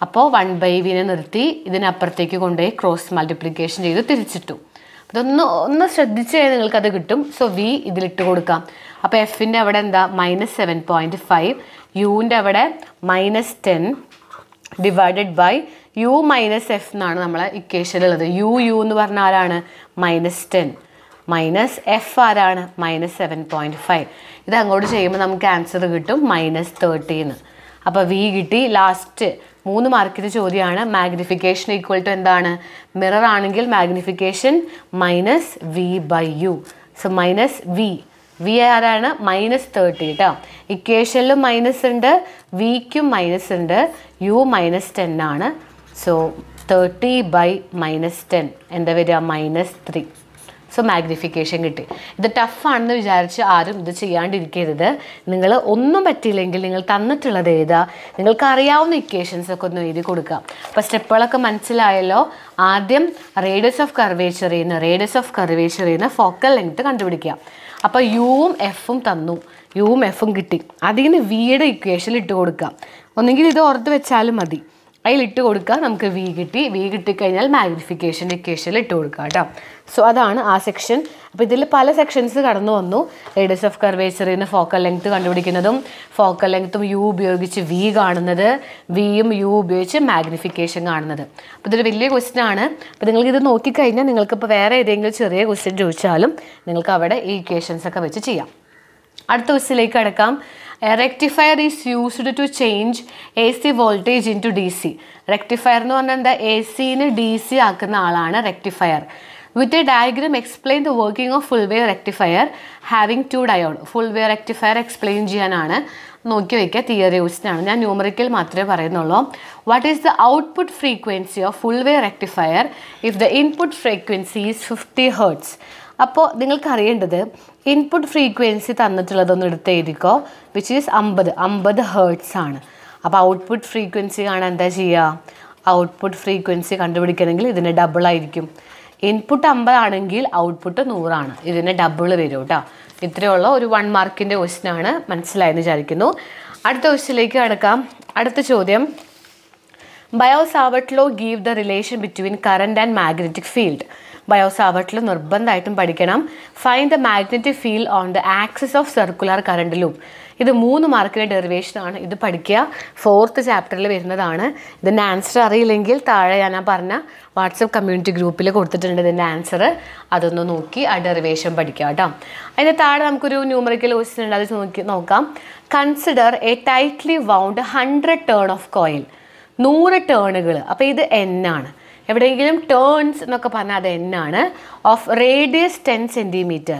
അപ്പോൾ വൺ ബൈ വിനെ നിർത്തി ഇതിനപ്പുറത്തേക്ക് കൊണ്ടുപോയി ക്രോസ് മൾട്ടിപ്ലിക്കേഷൻ ചെയ്ത് തിരിച്ചിട്ടു. ഇതൊന്ന് ഒന്ന് ശ്രദ്ധിച്ച് കഴിഞ്ഞാൽ നിങ്ങൾക്കത് കിട്ടും. സോ വി ഇതിലിട്ട് കൊടുക്കാം. അപ്പോൾ എഫിന്റെ അവിടെ എന്താ? മൈനസ് സെവൻ പോയിന്റ് ഫൈവ് യുവിന്റെ അവിടെ minus ten divided by U minus F എന്നാണ് നമ്മളെ ഇക്വേഷനിലുള്ളത് യു യു എന്ന് പറഞ്ഞ ആരാണ്? മൈനസ് ടെൻ മൈനസ് എഫ് ആരാണ്? മൈനസ് സെവൻ പോയിന്റ് ഫൈവ് ഇത് അങ്ങോട്ട് ചെയ്യുമ്പോൾ നമുക്ക് ആൻസർ കിട്ടും. മൈനസ് തേർട്ടീന്ന് അപ്പോൾ വി കിട്ടി. ലാസ്റ്റ് മൂന്ന് മാർക്കിന്റെ ചോദ്യമാണ്. മാഗ്നിഫിക്കേഷൻ ഈക്വൽ ടു എന്താണ്? മിറർ ആണെങ്കിൽ magnification minus V by U so minus V V ആരാണ്? മൈനസ് തേർട്ടി കേട്ടോ ഇക്വേഷനിലും മൈനസ് ഉണ്ട്. വിക്കും മൈനസ് ഉണ്ട്. യു മൈനസ് ടെൻ ആണ്. So thirty by minus ten എന്താ വരിക? മൈനസ് ത്രീ സോ മാഗ്നിഫിക്കേഷൻ കിട്ടി. ഇത് ടഫാണെന്ന് വിചാരിച്ച് ആരും ഇത് ചെയ്യാണ്ടിരിക്കരുത്. നിങ്ങൾ ഒന്നും പറ്റിയില്ലെങ്കിൽ നിങ്ങൾ തന്നിട്ടുള്ളത് ഏതാ? നിങ്ങൾക്ക് അറിയാവുന്ന ഇക്വേഷൻസ് ഒക്കെ ഒന്ന് എഴുതി കൊടുക്കുക. അപ്പോൾ സ്റ്റെപ്പുകളൊക്കെ മനസ്സിലായല്ലോ? ആദ്യം റേഡിയസ് ഓഫ് കർവേച്ചർ ചെയ്യുന്ന റേഡിയസ് ഓഫ് കർവേച്ചർ ചെയ്യുന്ന ഫോക്കൽ ലെങ്ത് കണ്ടുപിടിക്കുക. അപ്പോൾ യുവും എഫും തന്നു. യുവും എഫും കിട്ടി. അതിൽ നിന്ന് വിയുടെ ഇക്വേഷനിൽ ഇട്ട് കൊടുക്കുക. ഒന്നെങ്കിൽ ഇത് ഓർത്ത് വെച്ചാലും മതി. അതിലിട്ട് കൊടുക്കുക. നമുക്ക് വി കിട്ടി. വി കിട്ടിക്കഴിഞ്ഞാൽ മാഗ്നിഫിക്കേഷൻ ഇക്വേഷനിൽ ഇട്ട് കൊടുക്കുക കേട്ടോ. സോ അതാണ് ആ സെക്ഷൻ അപ്പോൾ ഇതിൽ പല സെക്ഷൻസ് കടന്നു വന്നു. റേഡിയസ് ഓഫ് കർവേച്ചറിൽ നിന്ന് ഫോക്കൽ ലെങ്ത് കണ്ടുപിടിക്കുന്നതും ഫോക്കൽ ലെങ്ത്തും യു ഉപയോഗിച്ച് വി കാണുന്നത് വിയും യു ഉപയോഗിച്ച് മാഗ്നിഫിക്കേഷൻ കാണുന്നത്. അപ്പോൾ ഇതൊരു വലിയ ക്വസ്റ്റ്യൻ ആണ്. അപ്പോൾ നിങ്ങൾക്ക് ഇത് നോക്കിക്കഴിഞ്ഞാൽ നിങ്ങൾക്കിപ്പോൾ വേറെ ഏതെങ്കിലും ചെറിയ ക്വസ്റ്റ്യൻ ചോദിച്ചാലും നിങ്ങൾക്ക് അവിടെ ഈ ഇക്വേഷൻസ് ഒക്കെ വെച്ച് ചെയ്യാം. അടുത്ത ക്വസ്റ്റിലേക്ക് കിടക്കാം. Rectifier is used to change A C voltage into D C rectifier എന്ന് പറഞ്ഞാൽ എന്താ? എ സിന് ഡി സി ആക്കുന്ന ആളാണ് rectifier with a diagram explain the working of full wave rectifier having two diode full wave rectifier explain ചെയ്യാനാണ്. നോക്കി വയ്ക്കുക theory യൂസിനാണ് ഞാൻ ന്യൂമറിക്കൽ മാത്രമേ പറയുന്നുള്ളൂ. What is the output frequency of full wave rectifier if the input frequency is fifty hertz അപ്പോൾ നിങ്ങൾക്ക് അറിയേണ്ടത് ഇൻപുട്ട് ഫ്രീക്വൻസി തന്നിട്ടുള്ളതൊന്ന് എടുത്ത് എഴുതിക്കോ വിച്ച് ഈസ് അമ്പത്. അമ്പത് ഹേർട്സ് ആണ്. അപ്പോൾ ഔട്ട്പുട്ട് ഫ്രീക്വൻസി കാണാൻ എന്താ ചെയ്യുക ഔട്ട്പുട്ട് ഫ്രീക്വൻസി കണ്ടുപിടിക്കണമെങ്കിൽ ഇതിന് ഡബിൾ ആയിരിക്കും. ഇൻപുട്ട് അമ്പതാണെങ്കിൽ ഔട്ട്പുട്ട് നൂറാണ്. ഇതിന് ഡബിൾ വരും കേട്ടോ ഇത്രയുള്ള ഒരു വൺ മാർക്കിന്റെ ക്വസ്റ്റിനാണ് മനസ്സിലായെന്ന് വിചാരിക്കുന്നു. അടുത്ത ക്വസ്റ്റ്യനിലേക്ക് കടക്കാം. അടുത്ത ചോദ്യം. Biot Savart law give the relation between current and magnetic field ബയോസാവട്ടിൽ നിർബന്ധമായിട്ടും പഠിക്കണം. Find the magnetic field on the axis of circular current loop ഇത് മൂന്ന് മാർക്കിലെ ഡെറിവേഷനാണ് ഇത് പഠിക്കുക. ഫോർത്ത് ചാപ്റ്ററിൽ വരുന്നതാണ്. ഇതിന്റെ ആൻസർ അറിയില്ലെങ്കിൽ താഴെ ഞാൻ ആ പറഞ്ഞ വാട്സപ്പ് കമ്മ്യൂണിറ്റി ഗ്രൂപ്പിൽ കൊടുത്തിട്ടുണ്ട് ഇതിന്റെ ആൻസർ അതൊന്ന് നോക്കി ആ ഡെറിവേഷൻ പഠിക്കുക കേട്ടോ. അതിന്റെ താഴെ നമുക്കൊരു ന്യൂമറിക്കൽ ക്വസ്റ്റ്യൻ ഉണ്ട്. അത് നോക്കി നോക്കാം. Consider a tightly wound hundred turn of coil നൂറ് ടേണുകൾ അപ്പോൾ ഇത് എൻ ആണ്. എവിടെയെങ്കിലും ടേൺസ് എന്നൊക്കെ പറഞ്ഞാൽ അത് എന്നാണ്? Of radius ten centimetre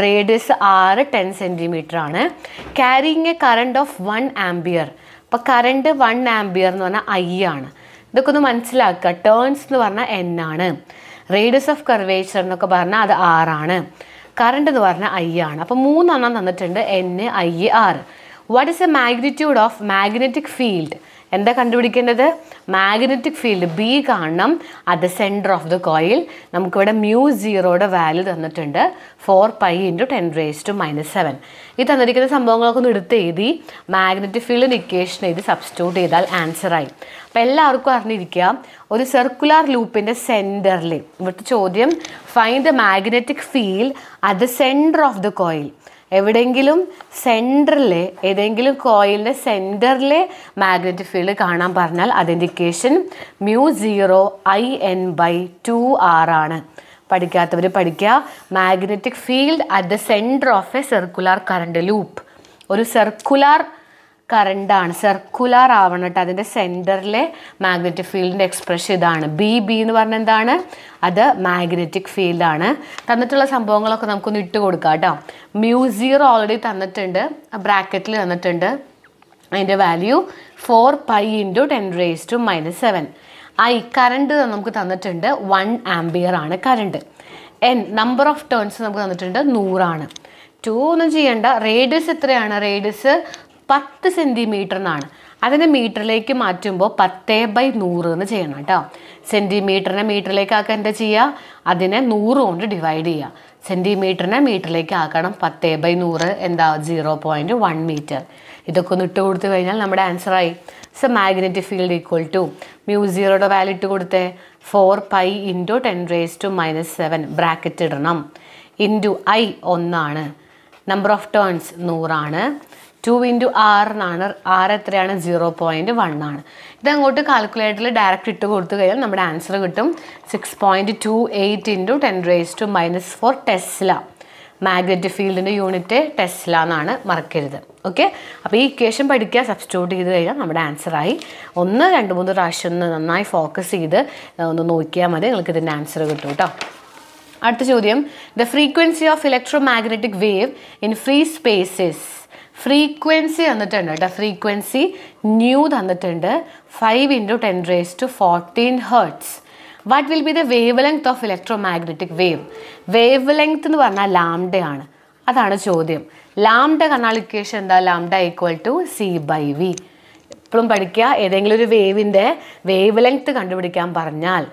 radius R ten centimetre ആണ്. Carrying a current of one ampere അപ്പോൾ കറണ്ട് വൺ ആംബിയർ എന്ന് പറഞ്ഞാൽ ഐ ആണ്. ഇതൊക്കെ ഒന്ന് മനസ്സിലാക്കുക. ടേൺസ് എന്ന് പറഞ്ഞാൽ എൻ ആണ്. റേഡിയസ് ഓഫ് കർവേച്ചർ എന്നൊക്കെ പറഞ്ഞാൽ അത് ആറാണ് കറണ്ട് എന്ന് പറഞ്ഞാൽ ഐ ആണ്. അപ്പോൾ മൂന്നെണ്ണം തന്നിട്ടുണ്ട്. N I R what is a magnitude of magnetic field എന്താ കണ്ടുപിടിക്കേണ്ടത്? മാഗ്നറ്റിക് ഫീൽഡ് ബി കാണണം. At the centre of the coil നമുക്കിവിടെ മ്യൂ സീറോയുടെ വാല്യൂ തന്നിട്ടുണ്ട്. Four pi into ten raise to minus seven ഈ തന്നിരിക്കുന്ന സംഭവങ്ങളൊക്കെ ഒന്ന് എടുത്ത് എഴുതി മാഗ്നറ്റിക് ഫീൽഡിന്റെ ഇക്വേഷൻ എഴുതി സബ്സ്റ്റിറ്റ്യൂട്ട് ചെയ്താൽ ആൻസറായി അപ്പോൾ എല്ലാവർക്കും അറിഞ്ഞിരിക്കുക ഒരു സർക്കുലർ ലൂപ്പിന്റെ സെന്ററിൽ ഇവിടുത്തെ ചോദ്യം find the magnetic field at the centre of the coil എവിടെയെങ്കിലും സെന്ററിൽ ഏതെങ്കിലും കോയിലിന്റെ സെന്ററിലെ മാഗ്നറ്റിക് ഫീൽഡ് കാണാൻ പറഞ്ഞാൽ അതിന്റിക്കേഷൻ mu zero I N by two R ആണ്. പഠിക്കാത്തവർ പഠിക്കുക magnetic field at the centre of a circular current loop ഒരു സർക്കുലർ കറണ്ടാണ് സർക്കുലർ ആവണം കേട്ടോ. അതിന്റെ സെന്ററിലെ മാഗ്നറ്റിക് ഫീൽഡിന്റെ എക്സ്പ്രഷൻ ഇതാണ്. ബി ബി എന്ന് പറഞ്ഞ എന്താണ്? അത് മാഗ്നറ്റിക് ഫീൽഡാണ് തന്നിട്ടുള്ള സംഭവങ്ങളൊക്കെ നമുക്കൊന്ന് ഇട്ട് കൊടുക്കാം കേട്ടോ. മ്യൂസിയർ ഓൾറെഡി തന്നിട്ടുണ്ട്. ബ്രാക്കറ്റിൽ തന്നിട്ടുണ്ട്. അതിന്റെ value four pi into ten raise to minus seven I current നമുക്ക് തന്നിട്ടുണ്ട് വൺ ആംബിയർ ആണ് current N number of turns നമുക്ക് തന്നിട്ടുണ്ട് നൂറാണ്. ടു ഒന്നും ചെയ്യണ്ട. റേഡിയസ് എത്രയാണ്? റേഡിയസ് പത്ത് സെന്റിമീറ്റർ എന്നാണ്. അതിനെ മീറ്ററിലേക്ക് മാറ്റുമ്പോൾ പത്തേ ബൈ നൂറ് എന്ന് ചെയ്യണം കേട്ടോ. സെന്റിമീറ്ററിനെ മീറ്ററിലേക്ക് ആക്കാൻ എന്താ ചെയ്യുക അതിനെ നൂറ് കൊണ്ട് ഡിവൈഡ് ചെയ്യുക സെന്റിമീറ്ററിനെ മീറ്ററിലേക്ക് ആക്കണം. പത്തേ ബൈ നൂറ് എന്താ? സീറോ പോയിന്റ് വൺ മീറ്റർ ഇതൊക്കെ ഒന്ന് ഇട്ട് കൊടുത്തു കഴിഞ്ഞാൽ നമ്മുടെ ആൻസറായി so magnetic field equal to mu സീറോയുടെ value ഇട്ട് കൊടുത്തേ. Four pi into ten raise to minus seven bracket ഇടണം. ഇന്റു ഐ ഒന്നാണ്. നമ്പർ ഓഫ് ടേൺസ് നൂറാണ്. ടു ഇന്റു ആറിനാണ് ആറ് എത്രയാണ്? സീറോ പോയിന്റ് വൺ ആണ്. ഇതങ്ങോട്ട് കാൽക്കുലേറ്ററിൽ ഡയറക്റ്റ് ഇട്ട് കൊടുത്തു കഴിഞ്ഞാൽ നമ്മുടെ ആൻസർ കിട്ടും. Six point two eight into ten raise to minus four tesla magnetic ഫീൽഡിന്റെ യൂണിറ്റ് ടെസ്ല എന്നാണ് മറക്കരുത്. ഓക്കെ അപ്പോൾ ഈ ഇക്വേഷൻ പഠിക്കുക സബ്സ്റ്റിറ്റ്യൂട്ട് ചെയ്ത് കഴിഞ്ഞാൽ നമ്മുടെ ആൻസറായി ഒന്ന് രണ്ട് മൂന്ന് പ്രാവശ്യം ഒന്ന് നന്നായി ഫോക്കസ് ചെയ്ത് ഒന്ന് നോക്കിയാൽ മതി. നിങ്ങൾക്ക് ഇതിന്റെ ആൻസർ കിട്ടും കേട്ടോ. അടുത്ത ചോദ്യം. The frequency of electromagnetic wave in free spaces frequency തന്നിട്ടുണ്ട് കേട്ടോ. ഫ്രീക്വൻസി ന്യൂ തന്നിട്ടുണ്ട്. Five into ten raise to fourteen hertz what will be the wavelength of electromagnetic wave wavelength എന്ന് പറഞ്ഞാൽ ലാംഡയാണ്. അതാണ് ചോദ്യം. ലാംഡ കണാളിക്കേഷൻ എന്താ? Lambda equal to C by V എപ്പോഴും പഠിക്കുക. ഏതെങ്കിലും ഒരു വേവിന്റെ വേവ് ലെങ്ത് കണ്ടുപിടിക്കാൻ പറഞ്ഞാൽ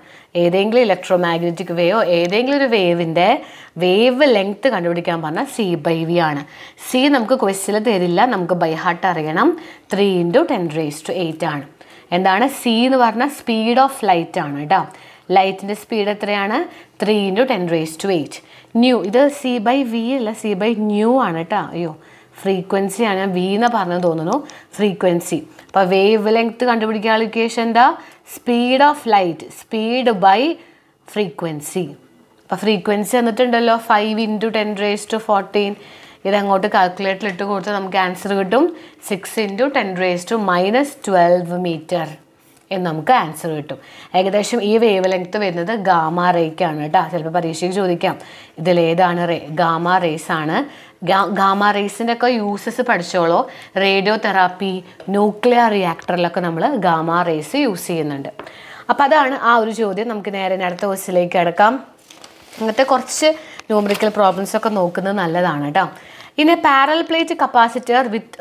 ഏതെങ്കിലും ഇലക്ട്രോ മാഗ്നറ്റിക് വേവോ ഏതെങ്കിലും ഒരു വേവിന്റെ വേവ് ലെങ്ത്ത് കണ്ടുപിടിക്കാൻ പറഞ്ഞാൽ സി ബൈ വി ആണ്. സി നമുക്ക് ക്വസ്റ്റിൽ തരില്ല നമുക്ക് ബൈ ഹാർട്ട് അറിയണം. Three into ten raise to eight ആണ്. എന്താണ്? സി എന്ന് പറഞ്ഞാൽ സ്പീഡ് ഓഫ് ലൈറ്റ് ആണ് കേട്ടോ ലൈറ്റിന്റെ സ്പീഡ് എത്രയാണ്? Three into ten raise to eight nu ഇത് സി ബൈ വി അല്ല സി ബൈ ന്യൂ ആണ് കേട്ടോ അയ്യോ ഫ്രീക്വൻസിയാണ് വി എന്ന് പറഞ്ഞു തോന്നുന്നു. ഫ്രീക്വൻസി അപ്പോൾ വേവ് ലെങ്ത്ത് കണ്ടുപിടിക്കാൻ ഇക്വേഷൻ എന്താ? Speed of light speed by frequency അപ്പോൾ frequency എന്നിട്ടുണ്ടല്ലോ five into ten raise to fourteen ഇതങ്ങോട്ട് കാൽക്കുലേറ്ററിൽ ഇട്ട് കൊടുത്താൽ നമുക്ക് ആൻസർ കിട്ടും. Six into ten raise to minus twelve metre എന്ന് നമുക്ക് ആൻസർ കിട്ടും. ഏകദേശം ഈ വേവ് ലെങ്ത് വരുന്നത് ഗാമ റേക്കാണ് കേട്ടോ. ചിലപ്പോൾ പരീക്ഷയ്ക്ക് ചോദിക്കാം ഇതിലേതാണ് റേ ഗാമ റേസ് ആണ്. ഗാമ റേസിന്റെ ഒക്കെ യൂസസ് പഠിച്ചോളോ. റേഡിയോ തെറാപ്പി ന്യൂക്ലിയർ റിയാക്ടറിലൊക്കെ നമ്മൾ ഗാമ റേസ് യൂസ് ചെയ്യുന്നുണ്ട്. അപ്പം അതാണ് ആ ഒരു ചോദ്യം. നമുക്ക് നേരെ അടുത്ത ക്വസ്റ്റിലേക്ക് കിടക്കാം. അങ്ങനത്തെ കുറച്ച് ന്യൂമറിക്കൽ പ്രോബ്ലംസ് ഒക്കെ നോക്കുന്നത് നല്ലതാണ് കേട്ടോ. ഇനി parallel plate capacitor with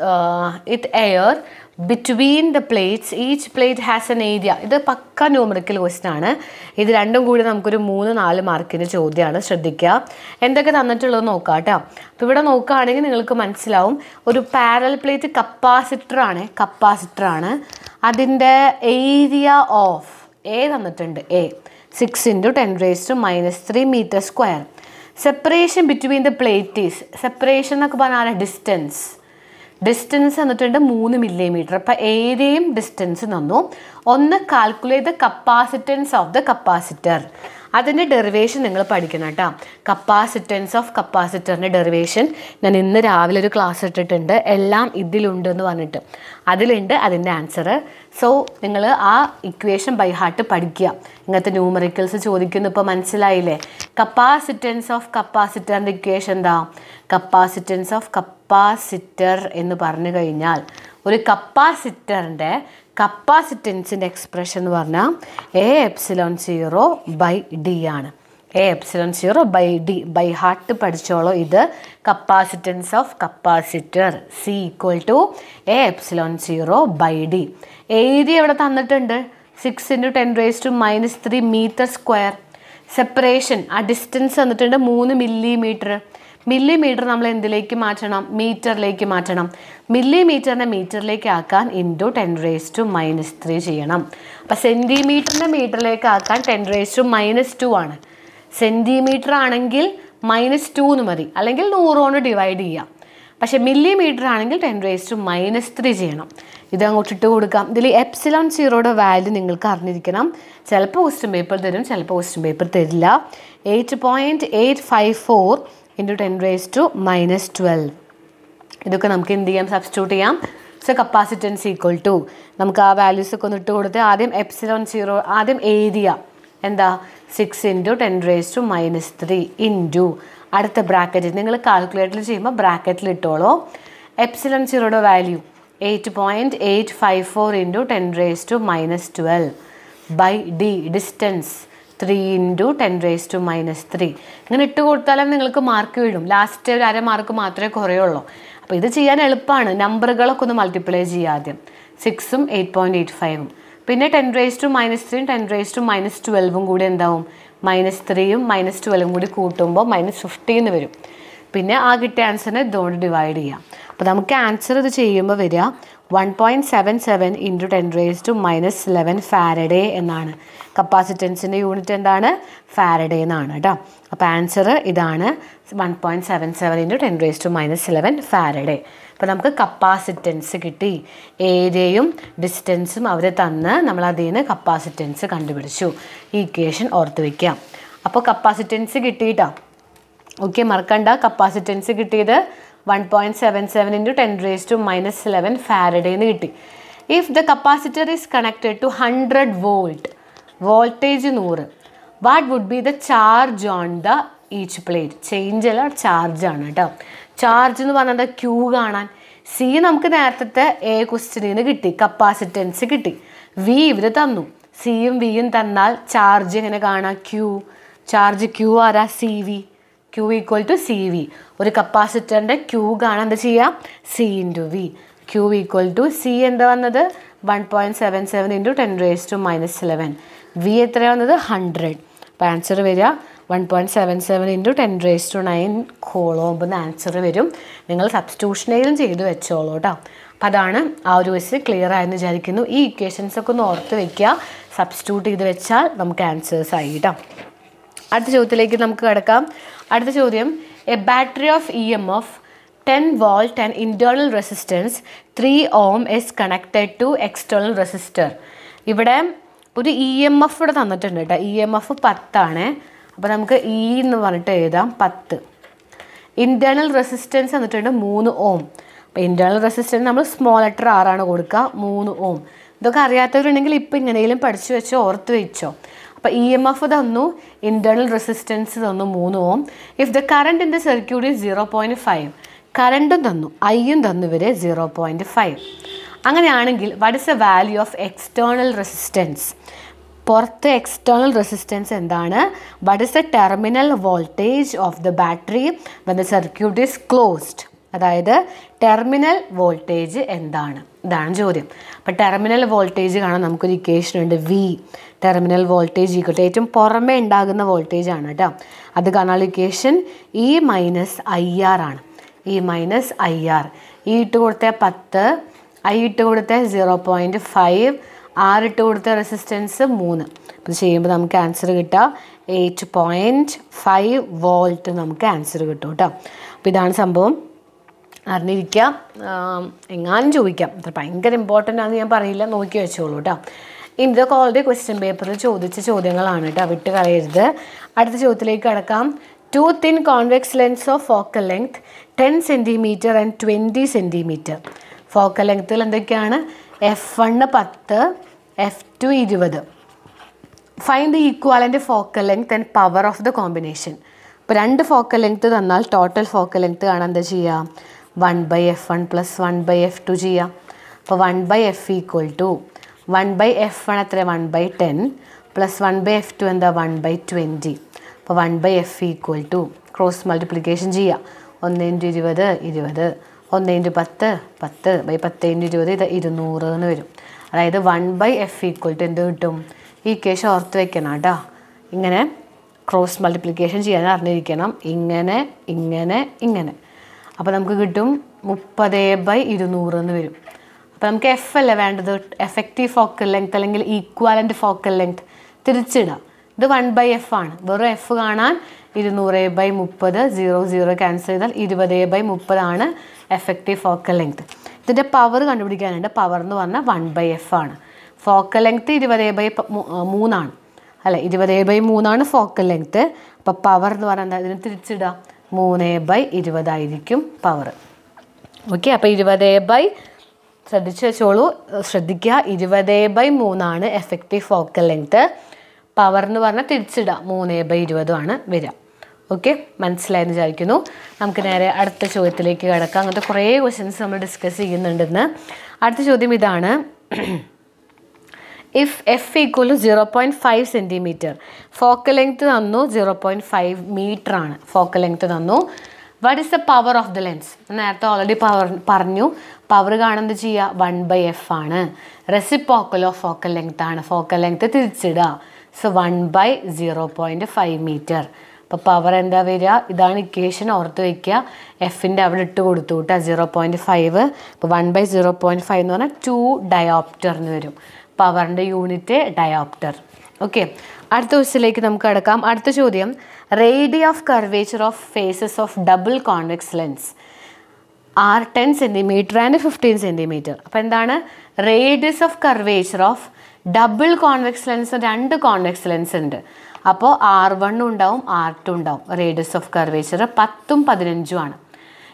with air between the plates each plate has an area ഇത് പക്ക ന്യൂമറിക്കൽ ക്വസ്റ്റൻ ആണ്. ഇത് രണ്ടും കൂടി നമുക്കൊരു മൂന്ന് നാല് മാർക്കിന്റെ ചോദ്യമാണ്. ശ്രദ്ധിക്കുക. എന്തൊക്കെ തന്നിട്ടുള്ളത് നോക്കാം കേട്ടോ അപ്പോൾ ഇവിടെ നോക്കുകയാണെങ്കിൽ നിങ്ങൾക്ക് മനസ്സിലാവും. ഒരു പാരൽ പ്ലേറ്റ് കപ്പാസിറ്റർ ആണ്. കപ്പാസിറ്റർ ആണ്. അതിന്റെ ഏരിയ ഓഫ് എ തന്നിട്ടുണ്ട്. A six into ten raise to minus three metre square separation between the plates separation എന്നൊക്കെ പറഞ്ഞാൽ ഡിസ്റ്റൻസ് ഡിസ്റ്റൻസ് തന്നിട്ടുണ്ട് മൂന്ന് മില്ലിമീറ്റർ അപ്പം ഏരിയയും ഡിസ്റ്റൻസ് തന്നു. ഒന്ന് calculate the capacitance of the capacitor അതിന്റെ ഡെറിവേഷൻ നിങ്ങൾ പഠിക്കണം കേട്ടോ. കപ്പാസിറ്റൻസ് ഓഫ് കപ്പാസിറ്ററിന്റെ ഡെറിവേഷൻ ഞാൻ ഇന്ന് രാവിലെ ഒരു ക്ലാസ് ഇട്ടിട്ടുണ്ട്. എല്ലാം ഇതിലുണ്ട് എന്ന് പറഞ്ഞിട്ട്. അതിലുണ്ട് അതിന്റെ ആൻസർ സോ നിങ്ങൾ ആ ഇക്വേഷൻ ബൈ ഹാർട്ട് പഠിക്കുക. ഇങ്ങനത്തെ ന്യൂമറിക്കൽസ് ചോദിക്കുന്നു ഇപ്പോൾ മനസ്സിലായില്ലേ? കപ്പാസിറ്റൻസ് ഓഫ് കപ്പാസിറ്ററിന്റെ ഇക്വേഷൻ എന്താ? കപ്പാസിറ്റൻസ് ഓഫ് കപ്പാസിറ്റർ എന്ന് പറഞ്ഞു കഴിഞ്ഞാൽ ഒരു കപ്പാസിറ്ററിന്റെ കപ്പാസിറ്റൻസിന്റെ എക്സ്പ്രഷൻ എന്ന് പറഞ്ഞാൽ A epsilon zero by D ആണ്. A epsilon zero by D by heart പഠിച്ചോളൂ. ഇത് capacitance of capacitor. C equal to A epsilon zero by D area ഇവിടെ തന്നിട്ടുണ്ട്? Six into ten raise to minus three metre square separation ആ distance തന്നിട്ടുണ്ട് മൂന്ന് millimetre millimetre നമ്മൾ എന്തിലേക്ക് മാറ്റണം? മീറ്ററിലേക്ക് മാറ്റണം. മില്ലിമീറ്ററിനെ മീറ്ററിലേക്ക് ആക്കാൻ into ten raise to minus three ചെയ്യണം. അപ്പം സെന്റിമീറ്ററിനെ മീറ്ററിലേക്ക് ആക്കാൻ ten raise to minus two ആണ്. സെന്റിമീറ്റർ ആണെങ്കിൽ മൈനസ് ടു എന്ന് മതി. അല്ലെങ്കിൽ നൂറ് കൊണ്ട് ഡിവൈഡ് ചെയ്യാം. പക്ഷേ മില്ലിമീറ്റർ ആണെങ്കിൽ ten raise to minus three ചെയ്യണം. ഇത് അങ്ങോട്ട് ഇട്ട് കൊടുക്കാം. ഇതിൽ എപ്സിലോൺ സീറോയുടെ വാല്യൂ നിങ്ങൾക്ക് അറിഞ്ഞിരിക്കണം. ചിലപ്പോൾ ക്വസ്റ്റ്യൻ പേപ്പർ തരും ചിലപ്പോൾ ക്വസ്റ്റ്യൻ പേപ്പർ തരില്ല. Eight point eight five four into ten raise to minus twelve ഇതൊക്കെ നമുക്ക് എന്ത് ചെയ്യാം? സബ്സ്റ്റിറ്റ്യൂട്ട് ചെയ്യാം. സോ കപ്പാസിറ്റൻസ് ഈക്വൽ ടു നമുക്ക് ആ വാല്യൂസ് ഒക്കെ ഒന്ന് ഇട്ട് കൊടുത്ത് ആദ്യം എപ്സിലോൺ സീറോ ആദ്യം ഏരിയ എന്താ? Six into ten raise to minus three into അടുത്ത ബ്രാക്കറ്റ് നിങ്ങൾ കാൽക്കുലേറ്റർ ചെയ്യുമ്പോൾ ബ്രാക്കറ്റിൽ ഇട്ടോളൂ. Epsilon സീറോയുടെ value eight point eight five four into ten raise to minus twelve by D distance three into ten raise to minus three ഇങ്ങനെ ഇട്ട് കൊടുത്താലും നിങ്ങൾക്ക് mark വീഴും. ലാസ്റ്റ് ഒരു അര മാർക്ക് മാത്രമേ കുറയുള്ളൂ. അപ്പോൾ ഇത് ചെയ്യാൻ എളുപ്പമാണ്. നമ്പറുകളൊക്കെ ഒന്ന് മൾട്ടിപ്ലൈ ചെയ്യുക ആദ്യം. സിക്സും എയ്റ്റ് പോയിന്റ് എയ്റ്റ് ഫൈവും പിന്നെ ടെൻ റേസ് ടു മൈനസ് ത്രീയും ടെൻ റേസ് ടു മൈനസ് ട്വൽവും കൂടി എന്താവും? മൈനസ് ത്രീയും മൈനസ് ട്വൽവും കൂടി കൂട്ടുമ്പോൾ മൈനസ് ഫിഫ്റ്റീന്ന് വരും. പിന്നെ ആ കിട്ടിയ ആൻസറിനെ ഇതുകൊണ്ട് ഡിവൈഡ് ചെയ്യാം. അപ്പോൾ നമുക്ക് ആൻസർ ഇത് ചെയ്യുമ്പോൾ വരിക. One point seven seven into ten raise to minus eleven Faraday എന്നാണ്. കപ്പാസിറ്റൻസിന്റെ യൂണിറ്റ് എന്താണ്? ഫാരഡേ എന്നാണ് കേട്ടോ. അപ്പോൾ ആൻസർ ഇതാണ്. One point seven seven into ten raise to minus eleven Faraday അപ്പോൾ നമുക്ക് കപ്പാസിറ്റൻസ് കിട്ടി. ഏരിയയും ഡിസ്റ്റൻസും അവർ തന്ന് നമ്മൾ അതിൽ നിന്ന് കപ്പാസിറ്റൻസ് കണ്ടുപിടിച്ചു. ഈ ഇക്വേഷൻ ഓർത്ത് വയ്ക്കാം അപ്പോൾ കപ്പാസിറ്റൻസ് കിട്ടിയിട്ടാ? ഓക്കെ മറക്കണ്ട. കപ്പാസിറ്റൻസ് കിട്ടിയത് one point seven seven into ten raise to minus eleven ഫാരഡേന്ന് കിട്ടി. If the capacitor is connected to hundred volt voltage നൂറ് what would be the charge on the each plate change അല്ല charge ആണ് കേട്ടോ charge എന്ന് പറഞ്ഞാൽ Q കാണാൻ. C നമുക്ക് നേരത്തെ എ ക്വസ്റ്റിനിൽ നിന്ന് കിട്ടി. കപ്പാസിറ്റൻസ് കിട്ടി. വി ഇവർ തന്നു. സിയും വിയും തന്നാൽ ചാർജ് എങ്ങനെ കാണാം? ക്യൂ ചാർജ് ക്യൂ ആരാ? C V Q equal to C V ഒരു കപ്പാസിറ്ററിന്റെ ക്യൂ കാണാൻ എന്താ ചെയ്യുക? C into V Q equal to C എന്താ വന്നത്? One point seven seven into ten raise to minus eleven V എത്രയാണ് വന്നത്? ഹൺഡ്രഡ് അപ്പോൾ ആൻസർ വരിക. One point seven seven into ten raise to nine coulomb എന്ന് ആൻസർ വരും. നിങ്ങൾ സബ്സ്റ്റിറ്റ്യൂഷനെങ്കിലും ചെയ്ത് വെച്ചോളൂ കേട്ടോ. അപ്പോൾ അതാണ് ആ ഒരു ക്വസ്റ്റ്യൻ ക്ലിയർ ആയെന്ന് വിചാരിക്കുന്നു. ഈ ഇക്വേഷൻസ് ഒക്കെ ഒന്ന് ഓർത്ത് വെക്കുക. സബ്സ്റ്റിറ്റ്യൂട്ട് ചെയ്ത് വെച്ചാൽ നമുക്ക് ആൻസേഴ്സ് ആയി കേട്ടോ. അടുത്ത ചോദ്യത്തിലേക്ക് നമുക്ക് കിടക്കാം. അടുത്ത ചോദ്യം. A battery of E M F ten volt and internal resistance three ohm is connected to external resistor ഇവിടെ ഒരു ഇ എം എഫ് ഇവിടെ തന്നിട്ടുണ്ട് കേട്ടോ. ഇ എം എഫ് പത്താണ്. അപ്പോൾ നമുക്ക് ഇ എന്ന് പറഞ്ഞിട്ട് എഴുതാം. പത്ത്. ഇന്റേർണൽ റെസിസ്റ്റൻസ് തന്നിട്ടുണ്ട് മൂന്ന് ഓം അപ്പോൾ ഇന്റേർണൽ റെസിസ്റ്റൻസ് നമ്മൾ സ്മോൾ ലെറ്റർ ആറാണ് കൊടുക്കുക. മൂന്ന് ഓം ഇതൊക്കെ അറിയാത്തവരുണ്ടെങ്കിൽ ഇപ്പോൾ ഇങ്ങനെയെങ്കിലും പഠിച്ചു വെച്ചോ ഓർത്ത് വെച്ചോ. അപ്പോൾ ഇ എം എഫ് തന്നു ഇന്റേർണൽ റെസിസ്റ്റൻസ് തന്നു മൂന്ന് ohm. If the current in the circuit is zero point five കറണ്ടും തന്നു ഐയും തന്നു ഇവരെ സീറോ പോയിന്റ് ഫൈവ് അങ്ങനെയാണെങ്കിൽ what is the value of external resistance പുറത്ത് എക്സ്റ്റേണൽ റെസിസ്റ്റൻസ് എന്താണ്? What is the terminal voltage of the battery when the circuit is closed അതായത് terminal voltage എന്താണ്? ഇതാണ് ചോദ്യം. അപ്പോൾ ടെർമിനൽ വോൾട്ടേജ് കാണാൻ നമുക്കൊരു ഇക്വേഷൻ ഉണ്ട് വി ടെർമിനൽ വോൾട്ടേജ് ഈക്വൽ ഏറ്റവും പുറമേ ഉണ്ടാകുന്ന വോൾട്ടേജ് ആണ് കേട്ടോ. അത് കാണാനുള്ള equation E minus I R ആണ്. E minus I R E ഇട്ട് കൊടുത്ത പത്ത് ഐ ഇട്ട് കൊടുത്ത സീറോ പോയിന്റ് ഫൈവ് ആർ ഇട്ട് കൊടുത്ത റെസിസ്റ്റൻസ് മൂന്ന്. അപ്പോൾ ചെയ്യുമ്പോൾ നമുക്ക് ആൻസർ കിട്ടുക. എയ്റ്റ് പോയിന്റ് ഫൈവ് വോൾട്ട് നമുക്ക് ആൻസർ കിട്ടും കേട്ടോ. അപ്പോൾ ഇതാണ് സംഭവം. അറിഞ്ഞിരിക്കുക. എങ്ങാനും ചോദിക്കാം. അത്ര ഭയങ്കര ഇമ്പോർട്ടന്റ് ആണെന്ന് ഞാൻ പറയില്ല. നോക്കി വെച്ചോളൂ കേട്ടോ. ഇതൊക്കെ കോളേജ് ക്വസ്റ്റ്യൻ പേപ്പറിൽ ചോദിച്ച ചോദ്യങ്ങളാണ് കേട്ടോ. വിട്ട് കളയരുത്. അടുത്ത ചോദ്യത്തിലേക്ക് കടക്കാം. Two thin convex lens of focal length ten centimetre and twenty centimetre focal ലെങ്ത്തിൽ എന്തൊക്കെയാണ്? എഫ് വണ്ണ് പത്ത് എഫ് ടു ഇരുപത്. Find the equivalent focal length and power of the combination അപ്പോൾ രണ്ട് ഫോക്കൽ ലെങ്ത് തന്നാൽ ടോട്ടൽ ഫോക്കൽ ലെങ്ത് കാണാൻ എന്താ ചെയ്യുക one by F one plus one by F two ചെയ്യുക അപ്പോൾ one by F equal to one by F one എത്ര one by ten plus one by F two എന്താ? One by twenty അപ്പോൾ one by F equal to cross multiplication ചെയ്യുക ഒന്ന് into ഇരുപത് ഇരുപത്. ഒന്ന് ഇന്റു പത്ത് പത്ത്. ബൈ പത്ത് ഇന്റു ഇരുപത് ഇത് ഇരുന്നൂറ് എന്ന് വരും. അതായത് one by F equal to എന്ത് കിട്ടും? ഈ കേസ് ഓർത്ത് വെക്കണം കേട്ടോ. ഇങ്ങനെ ക്രോസ് മൾട്ടിപ്ലിക്കേഷൻ ചെയ്യാൻ അറിഞ്ഞിരിക്കണം. ഇങ്ങനെ ഇങ്ങനെ ഇങ്ങനെ. അപ്പോൾ നമുക്ക് കിട്ടും മുപ്പത് ബൈ ഇരുന്നൂറ് എന്ന് വരും. അപ്പോൾ നമുക്ക് എഫ് അല്ലേ വേണ്ടത്? എഫക്റ്റീവ് ഫോക്കൽ ലെങ്ത് അല്ലെങ്കിൽ ഈക്വാലന്റ് ഫോക്കൽ ലെങ്ത് തിരിച്ചിടാം. ഇത് വൺ ബൈ എഫ് ആണ്. വെറും എഫ് കാണാൻ ഇരുന്നൂറ് ബൈ മുപ്പത് സീറോ സീറോ ക്യാൻസൽ ചെയ്താൽ ഇരുപത് ബൈ മുപ്പതാണ് എഫക്റ്റീവ് ഫോക്കൽ ലെങ്ത് ഇതിന്റെ പവർ കണ്ടുപിടിക്കാനുണ്ട്. പവർ എന്ന് പറഞ്ഞാൽ വൺ ബൈ എഫ് ആണ്. ഫോക്കൽ ലെങ്ത് ഇരുപത് ബൈ മൂന്നാണ്. അല്ല? ഇരുപത് ബൈ മൂന്നാണ് ഫോക്കൽ ലെങ്ത് അപ്പോൾ പവർ എന്ന് പറഞ്ഞാൽ എന്താ? ഇതിന് തിരിച്ചിടുക മൂന്ന് ബൈ ഇരുപതായിരിക്കും പവർ ഓക്കെ അപ്പോൾ ഇരുപത് ബൈ ശ്രദ്ധിച്ച് വെച്ചോളൂ. ശ്രദ്ധിക്കുക. ഇരുപത് ബൈ മൂന്നാണ് എഫക്റ്റീവ് ഫോക്കൽ ലെങ്ത് പവർ എന്ന് പറഞ്ഞാൽ തിരിച്ചിടുക മൂന്ന് ബൈ ഇരുപതുമാണ് വരിക. ഓക്കെ മനസ്സിലായെന്ന് വിചാരിക്കുന്നു. നമുക്ക് നേരെ അടുത്ത ചോദ്യത്തിലേക്ക് കിടക്കാം. അങ്ങനത്തെ കുറേ ക്വസ്റ്റ്യൻസ് നമ്മൾ ഡിസ്കസ് ചെയ്യുന്നുണ്ടെന്ന് അടുത്ത ചോദ്യം ഇതാണ്. If F equal zero point five centimetre focal length തന്നു സീറോ പോയിന്റ് ഫൈവ് മീറ്റർ ആണ്. ഫോക്കൽ ലെങ്ത് തന്നു. What is the power of the lens നേരത്തെ ഓൾറെഡി പവർ പറഞ്ഞു. പവർ കാണുന്നത് ചെയ്യുക വൺ ബൈ എഫ് ആണ്. റെസിപ്പോക്കലോ ഫോക്കൽ ലെങ്ത് ആണ്. Focal length തിരിച്ചിടുക so one by zero point five metre അപ്പോൾ പവർ എന്താ വരിക? ഇതാണ് ഇക്വേഷൻ ഓർത്ത് വയ്ക്കുക എഫിന്റെ അവിടെ ഇട്ട് കൊടുത്തു കേട്ടോ. സീറോ പോയിന്റ് ഫൈവ് അപ്പോൾ one by zero point five എന്ന് പറഞ്ഞാൽ ടു ഡയോപ്റ്റർ എന്ന് വരും. പവറിന്റെ യൂണിറ്റ് ഡയോപ്റ്റർ ഓക്കെ അടുത്ത ക്വസ്റ്റിലേക്ക് നമുക്ക് കടക്കാം. അടുത്ത ചോദ്യം. Radii of curvature of faces of double convex lens R ten centimetre and fifteen centimetre അപ്പോൾ എന്താണ്? Radius of curvature of double convex lens രണ്ട് കോൺവെക്സ് ലെൻസ് ഉണ്ട്. അപ്പോൾ ആർ വണ്ണും ഉണ്ടാവും ആർ ടു ഉണ്ടാവും. റേഡിയസ് ഓഫ് കർവേച്ചർ പത്തും പതിനഞ്ചും ആണ്.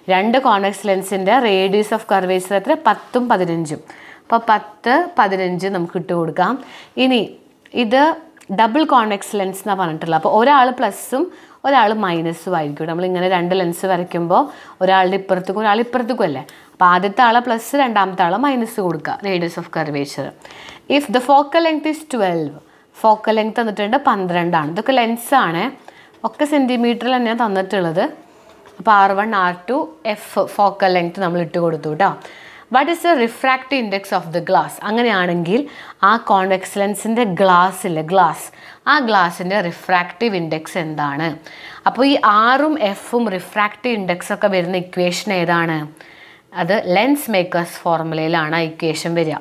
രണ്ട് കോൺവെക്സ് ലെൻസിന്റെ റേഡിയസ് ഓഫ് കർവേച്ചർ എത്ര? പത്തും പതിനഞ്ചും. അപ്പോൾ പത്ത് പതിനഞ്ച് നമുക്ക് ഇട്ട് കൊടുക്കാം. ഇനി ഇത് ഡബിൾ കോൺവെക്സ് ലെൻസ് എന്നാണ് പറഞ്ഞിട്ടുള്ളത്. അപ്പോൾ ഒരാൾ പ്ലസ്സും ഒരാൾ മൈനസും ആയിരിക്കും നമ്മളിങ്ങനെ രണ്ട് ലെൻസ് വരയ്ക്കുമ്പോൾ ഒരാളുടെ ഇപ്പുറത്തേക്കും ഒരാൾ ഇപ്പുറത്തേക്കും അല്ലേ? അപ്പോൾ ആദ്യത്തെ ആളെ പ്ലസ് രണ്ടാമത്തെ ആളെ മൈനസ് കൊടുക്കുക. Radius of curvature if the focal length is twelve focal length തന്നിട്ടുണ്ട് പന്ത്രണ്ടാണ്. ഇതൊക്കെ ലെൻസാണ് ഒക്കെ സെന്റിമീറ്ററിൽ തന്നെയാണ് തന്നിട്ടുള്ളത്. അപ്പോൾ R one R two F focal length നമ്മൾ ഇട്ട് കൊടുത്തു കേട്ടോ what is the refractive index of the glass അങ്ങനെയാണെങ്കിൽ ആ കോൺവെക്സ് ലെൻസിന്റെ ഗ്ലാസ് ഇല്ലേ ഗ്ലാസ് ആ ഗ്ലാസിന്റെ റിഫ്രാക്റ്റീവ് ഇൻഡെക്സ് എന്താണ്? അപ്പോൾ ഈ ആറും എഫും റിഫ്രാക്റ്റീവ് ഇൻഡെക്സ് ഒക്കെ വരുന്ന ഇക്വേഷൻ ഏതാണ്? അത് ലെൻസ് മേക്കേഴ്സ് ഫോർമുലയിലാണ് ആ ഇക്വേഷൻ വരിക.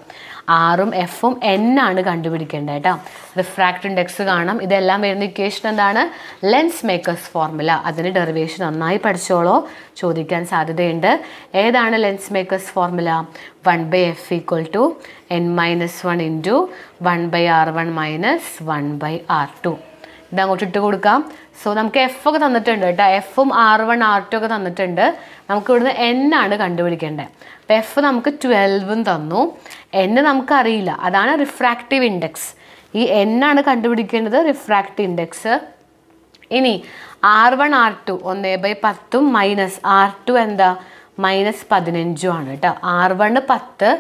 ആറും എഫും എൻ ആണ് കണ്ടുപിടിക്കേണ്ടത് കേട്ടോ. റിഫ്രാക്റ്റ് ഇൻഡെക്സ് കാണാം. ഇതെല്ലാം വരുന്ന ഇക്വേഷൻ എന്താണ്? ലെൻസ് മേക്കേഴ്സ് ഫോർമുല അതിന് ഡെറിവേഷൻ നന്നായി പഠിച്ചോളോ. ചോദിക്കാൻ സാധ്യതയുണ്ട്. ഏതാണ് lens makers formula one by F equal to N minus one into one by R one minus one by R two ഇത് അങ്ങോട്ട് ഇട്ട് കൊടുക്കാം സോ നമുക്ക് എഫ് ഒക്കെ തന്നിട്ടുണ്ട് കേട്ടോ. എഫും ആർ വൺ ആർ ടു ഒക്കെ തന്നിട്ടുണ്ട്. നമുക്ക് ഇവിടുന്ന് എൻ ആണ് കണ്ടുപിടിക്കേണ്ടത്. അപ്പോൾ എഫ് നമുക്ക് ട്വൽവും തന്നു. എൻ നമുക്കറിയില്ല. അതാണ് റിഫ്രാക്റ്റീവ് ഇൻഡെക്സ് ഈ എൻ ആണ് കണ്ടുപിടിക്കേണ്ടത് റിഫ്രാക്റ്റീവ് ഇൻഡെക്സ് ഇനി ആർ വൺ ആർ ടു ഒന്ന് ബൈ പത്തും മൈനസ് ആർ ടു എന്താ? മൈനസ് പതിനഞ്ചും ആണ് കേട്ടോ. ആർ വണ് പത്ത്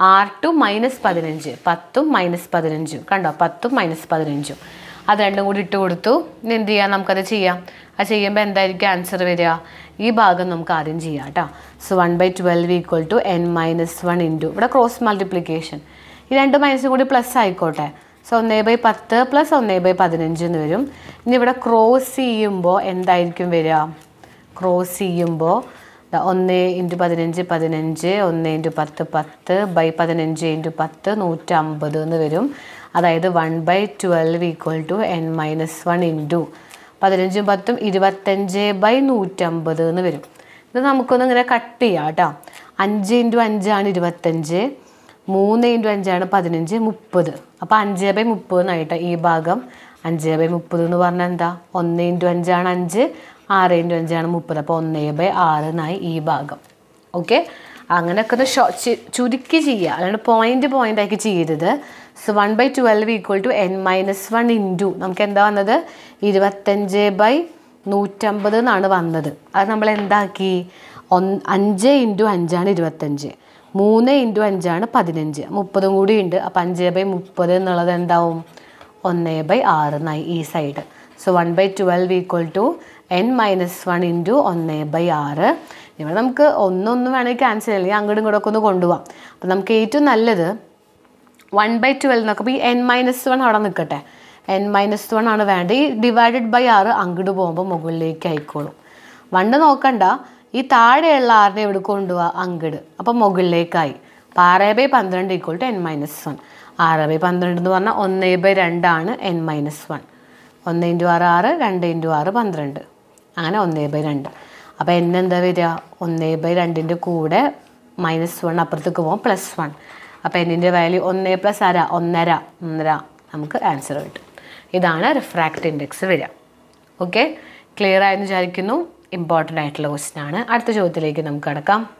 ആർ ടു മൈനസ് പതിനഞ്ച്. പത്തും മൈനസ് പതിനഞ്ചും. കണ്ടോ? പത്തും മൈനസ് പതിനഞ്ചും. അത് രണ്ടും കൂടി ഇട്ട് കൊടുത്തു. ഇനി എന്ത് ചെയ്യാം? നമുക്കത് ചെയ്യാം. അത് ചെയ്യുമ്പോൾ എന്തായിരിക്കും ആൻസർ വരിക? ഈ ഭാഗം നമുക്ക് ആദ്യം ചെയ്യാം കേട്ടോ so one by twelve equal to N minus one into ഇവിടെ ക്രോസ് മൾട്ടിപ്ലിക്കേഷൻ ഈ രണ്ട് മൈനസും കൂടി പ്ലസ് ആയിക്കോട്ടെ. സോ ഒന്നേ ബൈ പത്ത് പ്ലസ് ഒന്നേ ബൈ പതിനഞ്ച് എന്ന് വരും. ഇനി ഇവിടെ ക്രോസ് ചെയ്യുമ്പോൾ എന്തായിരിക്കും വരിക? ക്രോസ് ചെയ്യുമ്പോൾ ഒന്ന് ഇന്റു പതിനഞ്ച് പതിനഞ്ച് ഒന്ന് ഇന്റു പത്ത് പത്ത് ബൈ പതിനഞ്ച് ഇന്റു പത്ത് നൂറ്റമ്പത് എന്ന് വരും. അതായത് one by twelve equal to N minus one into പതിനഞ്ചും പത്തും ഇരുപത്തഞ്ച് ബൈ നൂറ്റമ്പത് എന്ന് വരും. ഇത് നമുക്കൊന്ന് ഇങ്ങനെ കട്ട് ചെയ്യാം കേട്ടോ. അഞ്ച് ഇന്റു അഞ്ചാണ് ഇരുപത്തഞ്ച് മൂന്ന് ഇന്റു അഞ്ചാണ് പതിനഞ്ച് മുപ്പത്. അപ്പോൾ അഞ്ച് ബൈ മുപ്പത് എന്നായിട്ട് ഈ ഭാഗം. അഞ്ച് ബൈ മുപ്പത് എന്ന് പറഞ്ഞാൽ എന്താ? ഒന്ന് ഇന്റു അഞ്ചാണ് അഞ്ച് ആറ് ഇന്റു അഞ്ചാണ് മുപ്പത്. അപ്പോൾ ഒന്ന് ബൈ ആറ് എന്നായി ഈ ഭാഗം. ഓക്കെ അങ്ങനെയൊക്കെ ഒന്ന് ഷോ ചുരുക്കി ചെയ്യുക അല്ലാണ്ട് പോയിന്റ് ആക്കി ചെയ്യരുത്. So one by twelve equal to N minus one into നമുക്ക് എന്താ വന്നത്? ഇരുപത്തഞ്ച് ബൈ നൂറ്റമ്പത് എന്നാണ് വന്നത്. അത് നമ്മൾ എന്താക്കി? ഒന്ന് അഞ്ച് ഇന്റു അഞ്ചാണ് ഇരുപത്തഞ്ച് മൂന്ന് ഇന്റു അഞ്ചാണ് പതിനഞ്ച്. മുപ്പതും കൂടി ഉണ്ട്. അപ്പം അഞ്ച് ബൈ മുപ്പത് എന്നുള്ളത് എന്താവും? ഒന്ന് ബൈ ആറ് എന്നായി ഈ side so one by twelve equal to N minus one into ഒന്ന് ബൈ ആറ്. ഇവിടെ നമുക്ക് ഒന്നൊന്നും വേണമെങ്കിൽ ക്യാൻസൽ അല്ലെങ്കിൽ അങ്ങോട്ടും ഇങ്ങോട്ടൊക്കെ ഒന്ന് കൊണ്ടുപോകാം അപ്പം നമുക്ക് ഏറ്റവും നല്ലത് വൺ ബൈ ട്വൽവ് എന്നൊക്കെ ഈ എൻ മൈനസ് വൺ അവിടെ നിൽക്കട്ടെ എൻ മൈനസ് വൺ ആണ് വേണ്ടത്. ഈ ഡിവൈഡഡ് ബൈ ആറ് അങ്ങോട്ട് പോകുമ്പോൾ മുകളിലേക്ക് ആയിക്കോളും. വണ്ട് നോക്കണ്ട. ഈ താഴെയുള്ള ആറിനെ എവിടെ കൊണ്ടുപോവാ? അങ്ങട്. അപ്പോൾ മുകളിലേക്കായി. അപ്പോൾ ആറ് ബൈ പന്ത്രണ്ട് equal to N minus one ആറ് ബൈ പന്ത്രണ്ട് എന്ന് പറഞ്ഞാൽ ഒന്ന് ബൈ രണ്ടാണ് എൻ മൈനസ് വൺ ഒന്ന് ഇന്റു ആറ് ആറ് രണ്ട് ഇന്റു ആറ് പന്ത്രണ്ട്. അങ്ങനെ ഒന്ന് ബൈ രണ്ട്. അപ്പോൾ എന്നെന്താ വരിക? ഒന്ന് ബൈ രണ്ടിന്റെ കൂടെ മൈനസ് വൺ അപ്പുറത്തേക്ക് പോകും പ്ലസ് വൺ അപ്പോൾ എന്നിന്റെ വാല്യൂ ഒന്ന് പ്ലസ് അര ഒന്നര ഒന്നര. നമുക്ക് ആൻസർ കിട്ടും. ഇതാണ് റിഫ്രാക്റ്റ് ഇൻഡെക്സ് വരിക. ഓക്കെ ക്ലിയർ ആയെന്ന് വിചാരിക്കുന്നു. ഇമ്പോർട്ടന്റ് ആയിട്ടുള്ള ക്വസ്റ്റ്യൻ ആണ്. അടുത്ത ചോദ്യത്തിലേക്ക് നമുക്ക് കടക്കാം.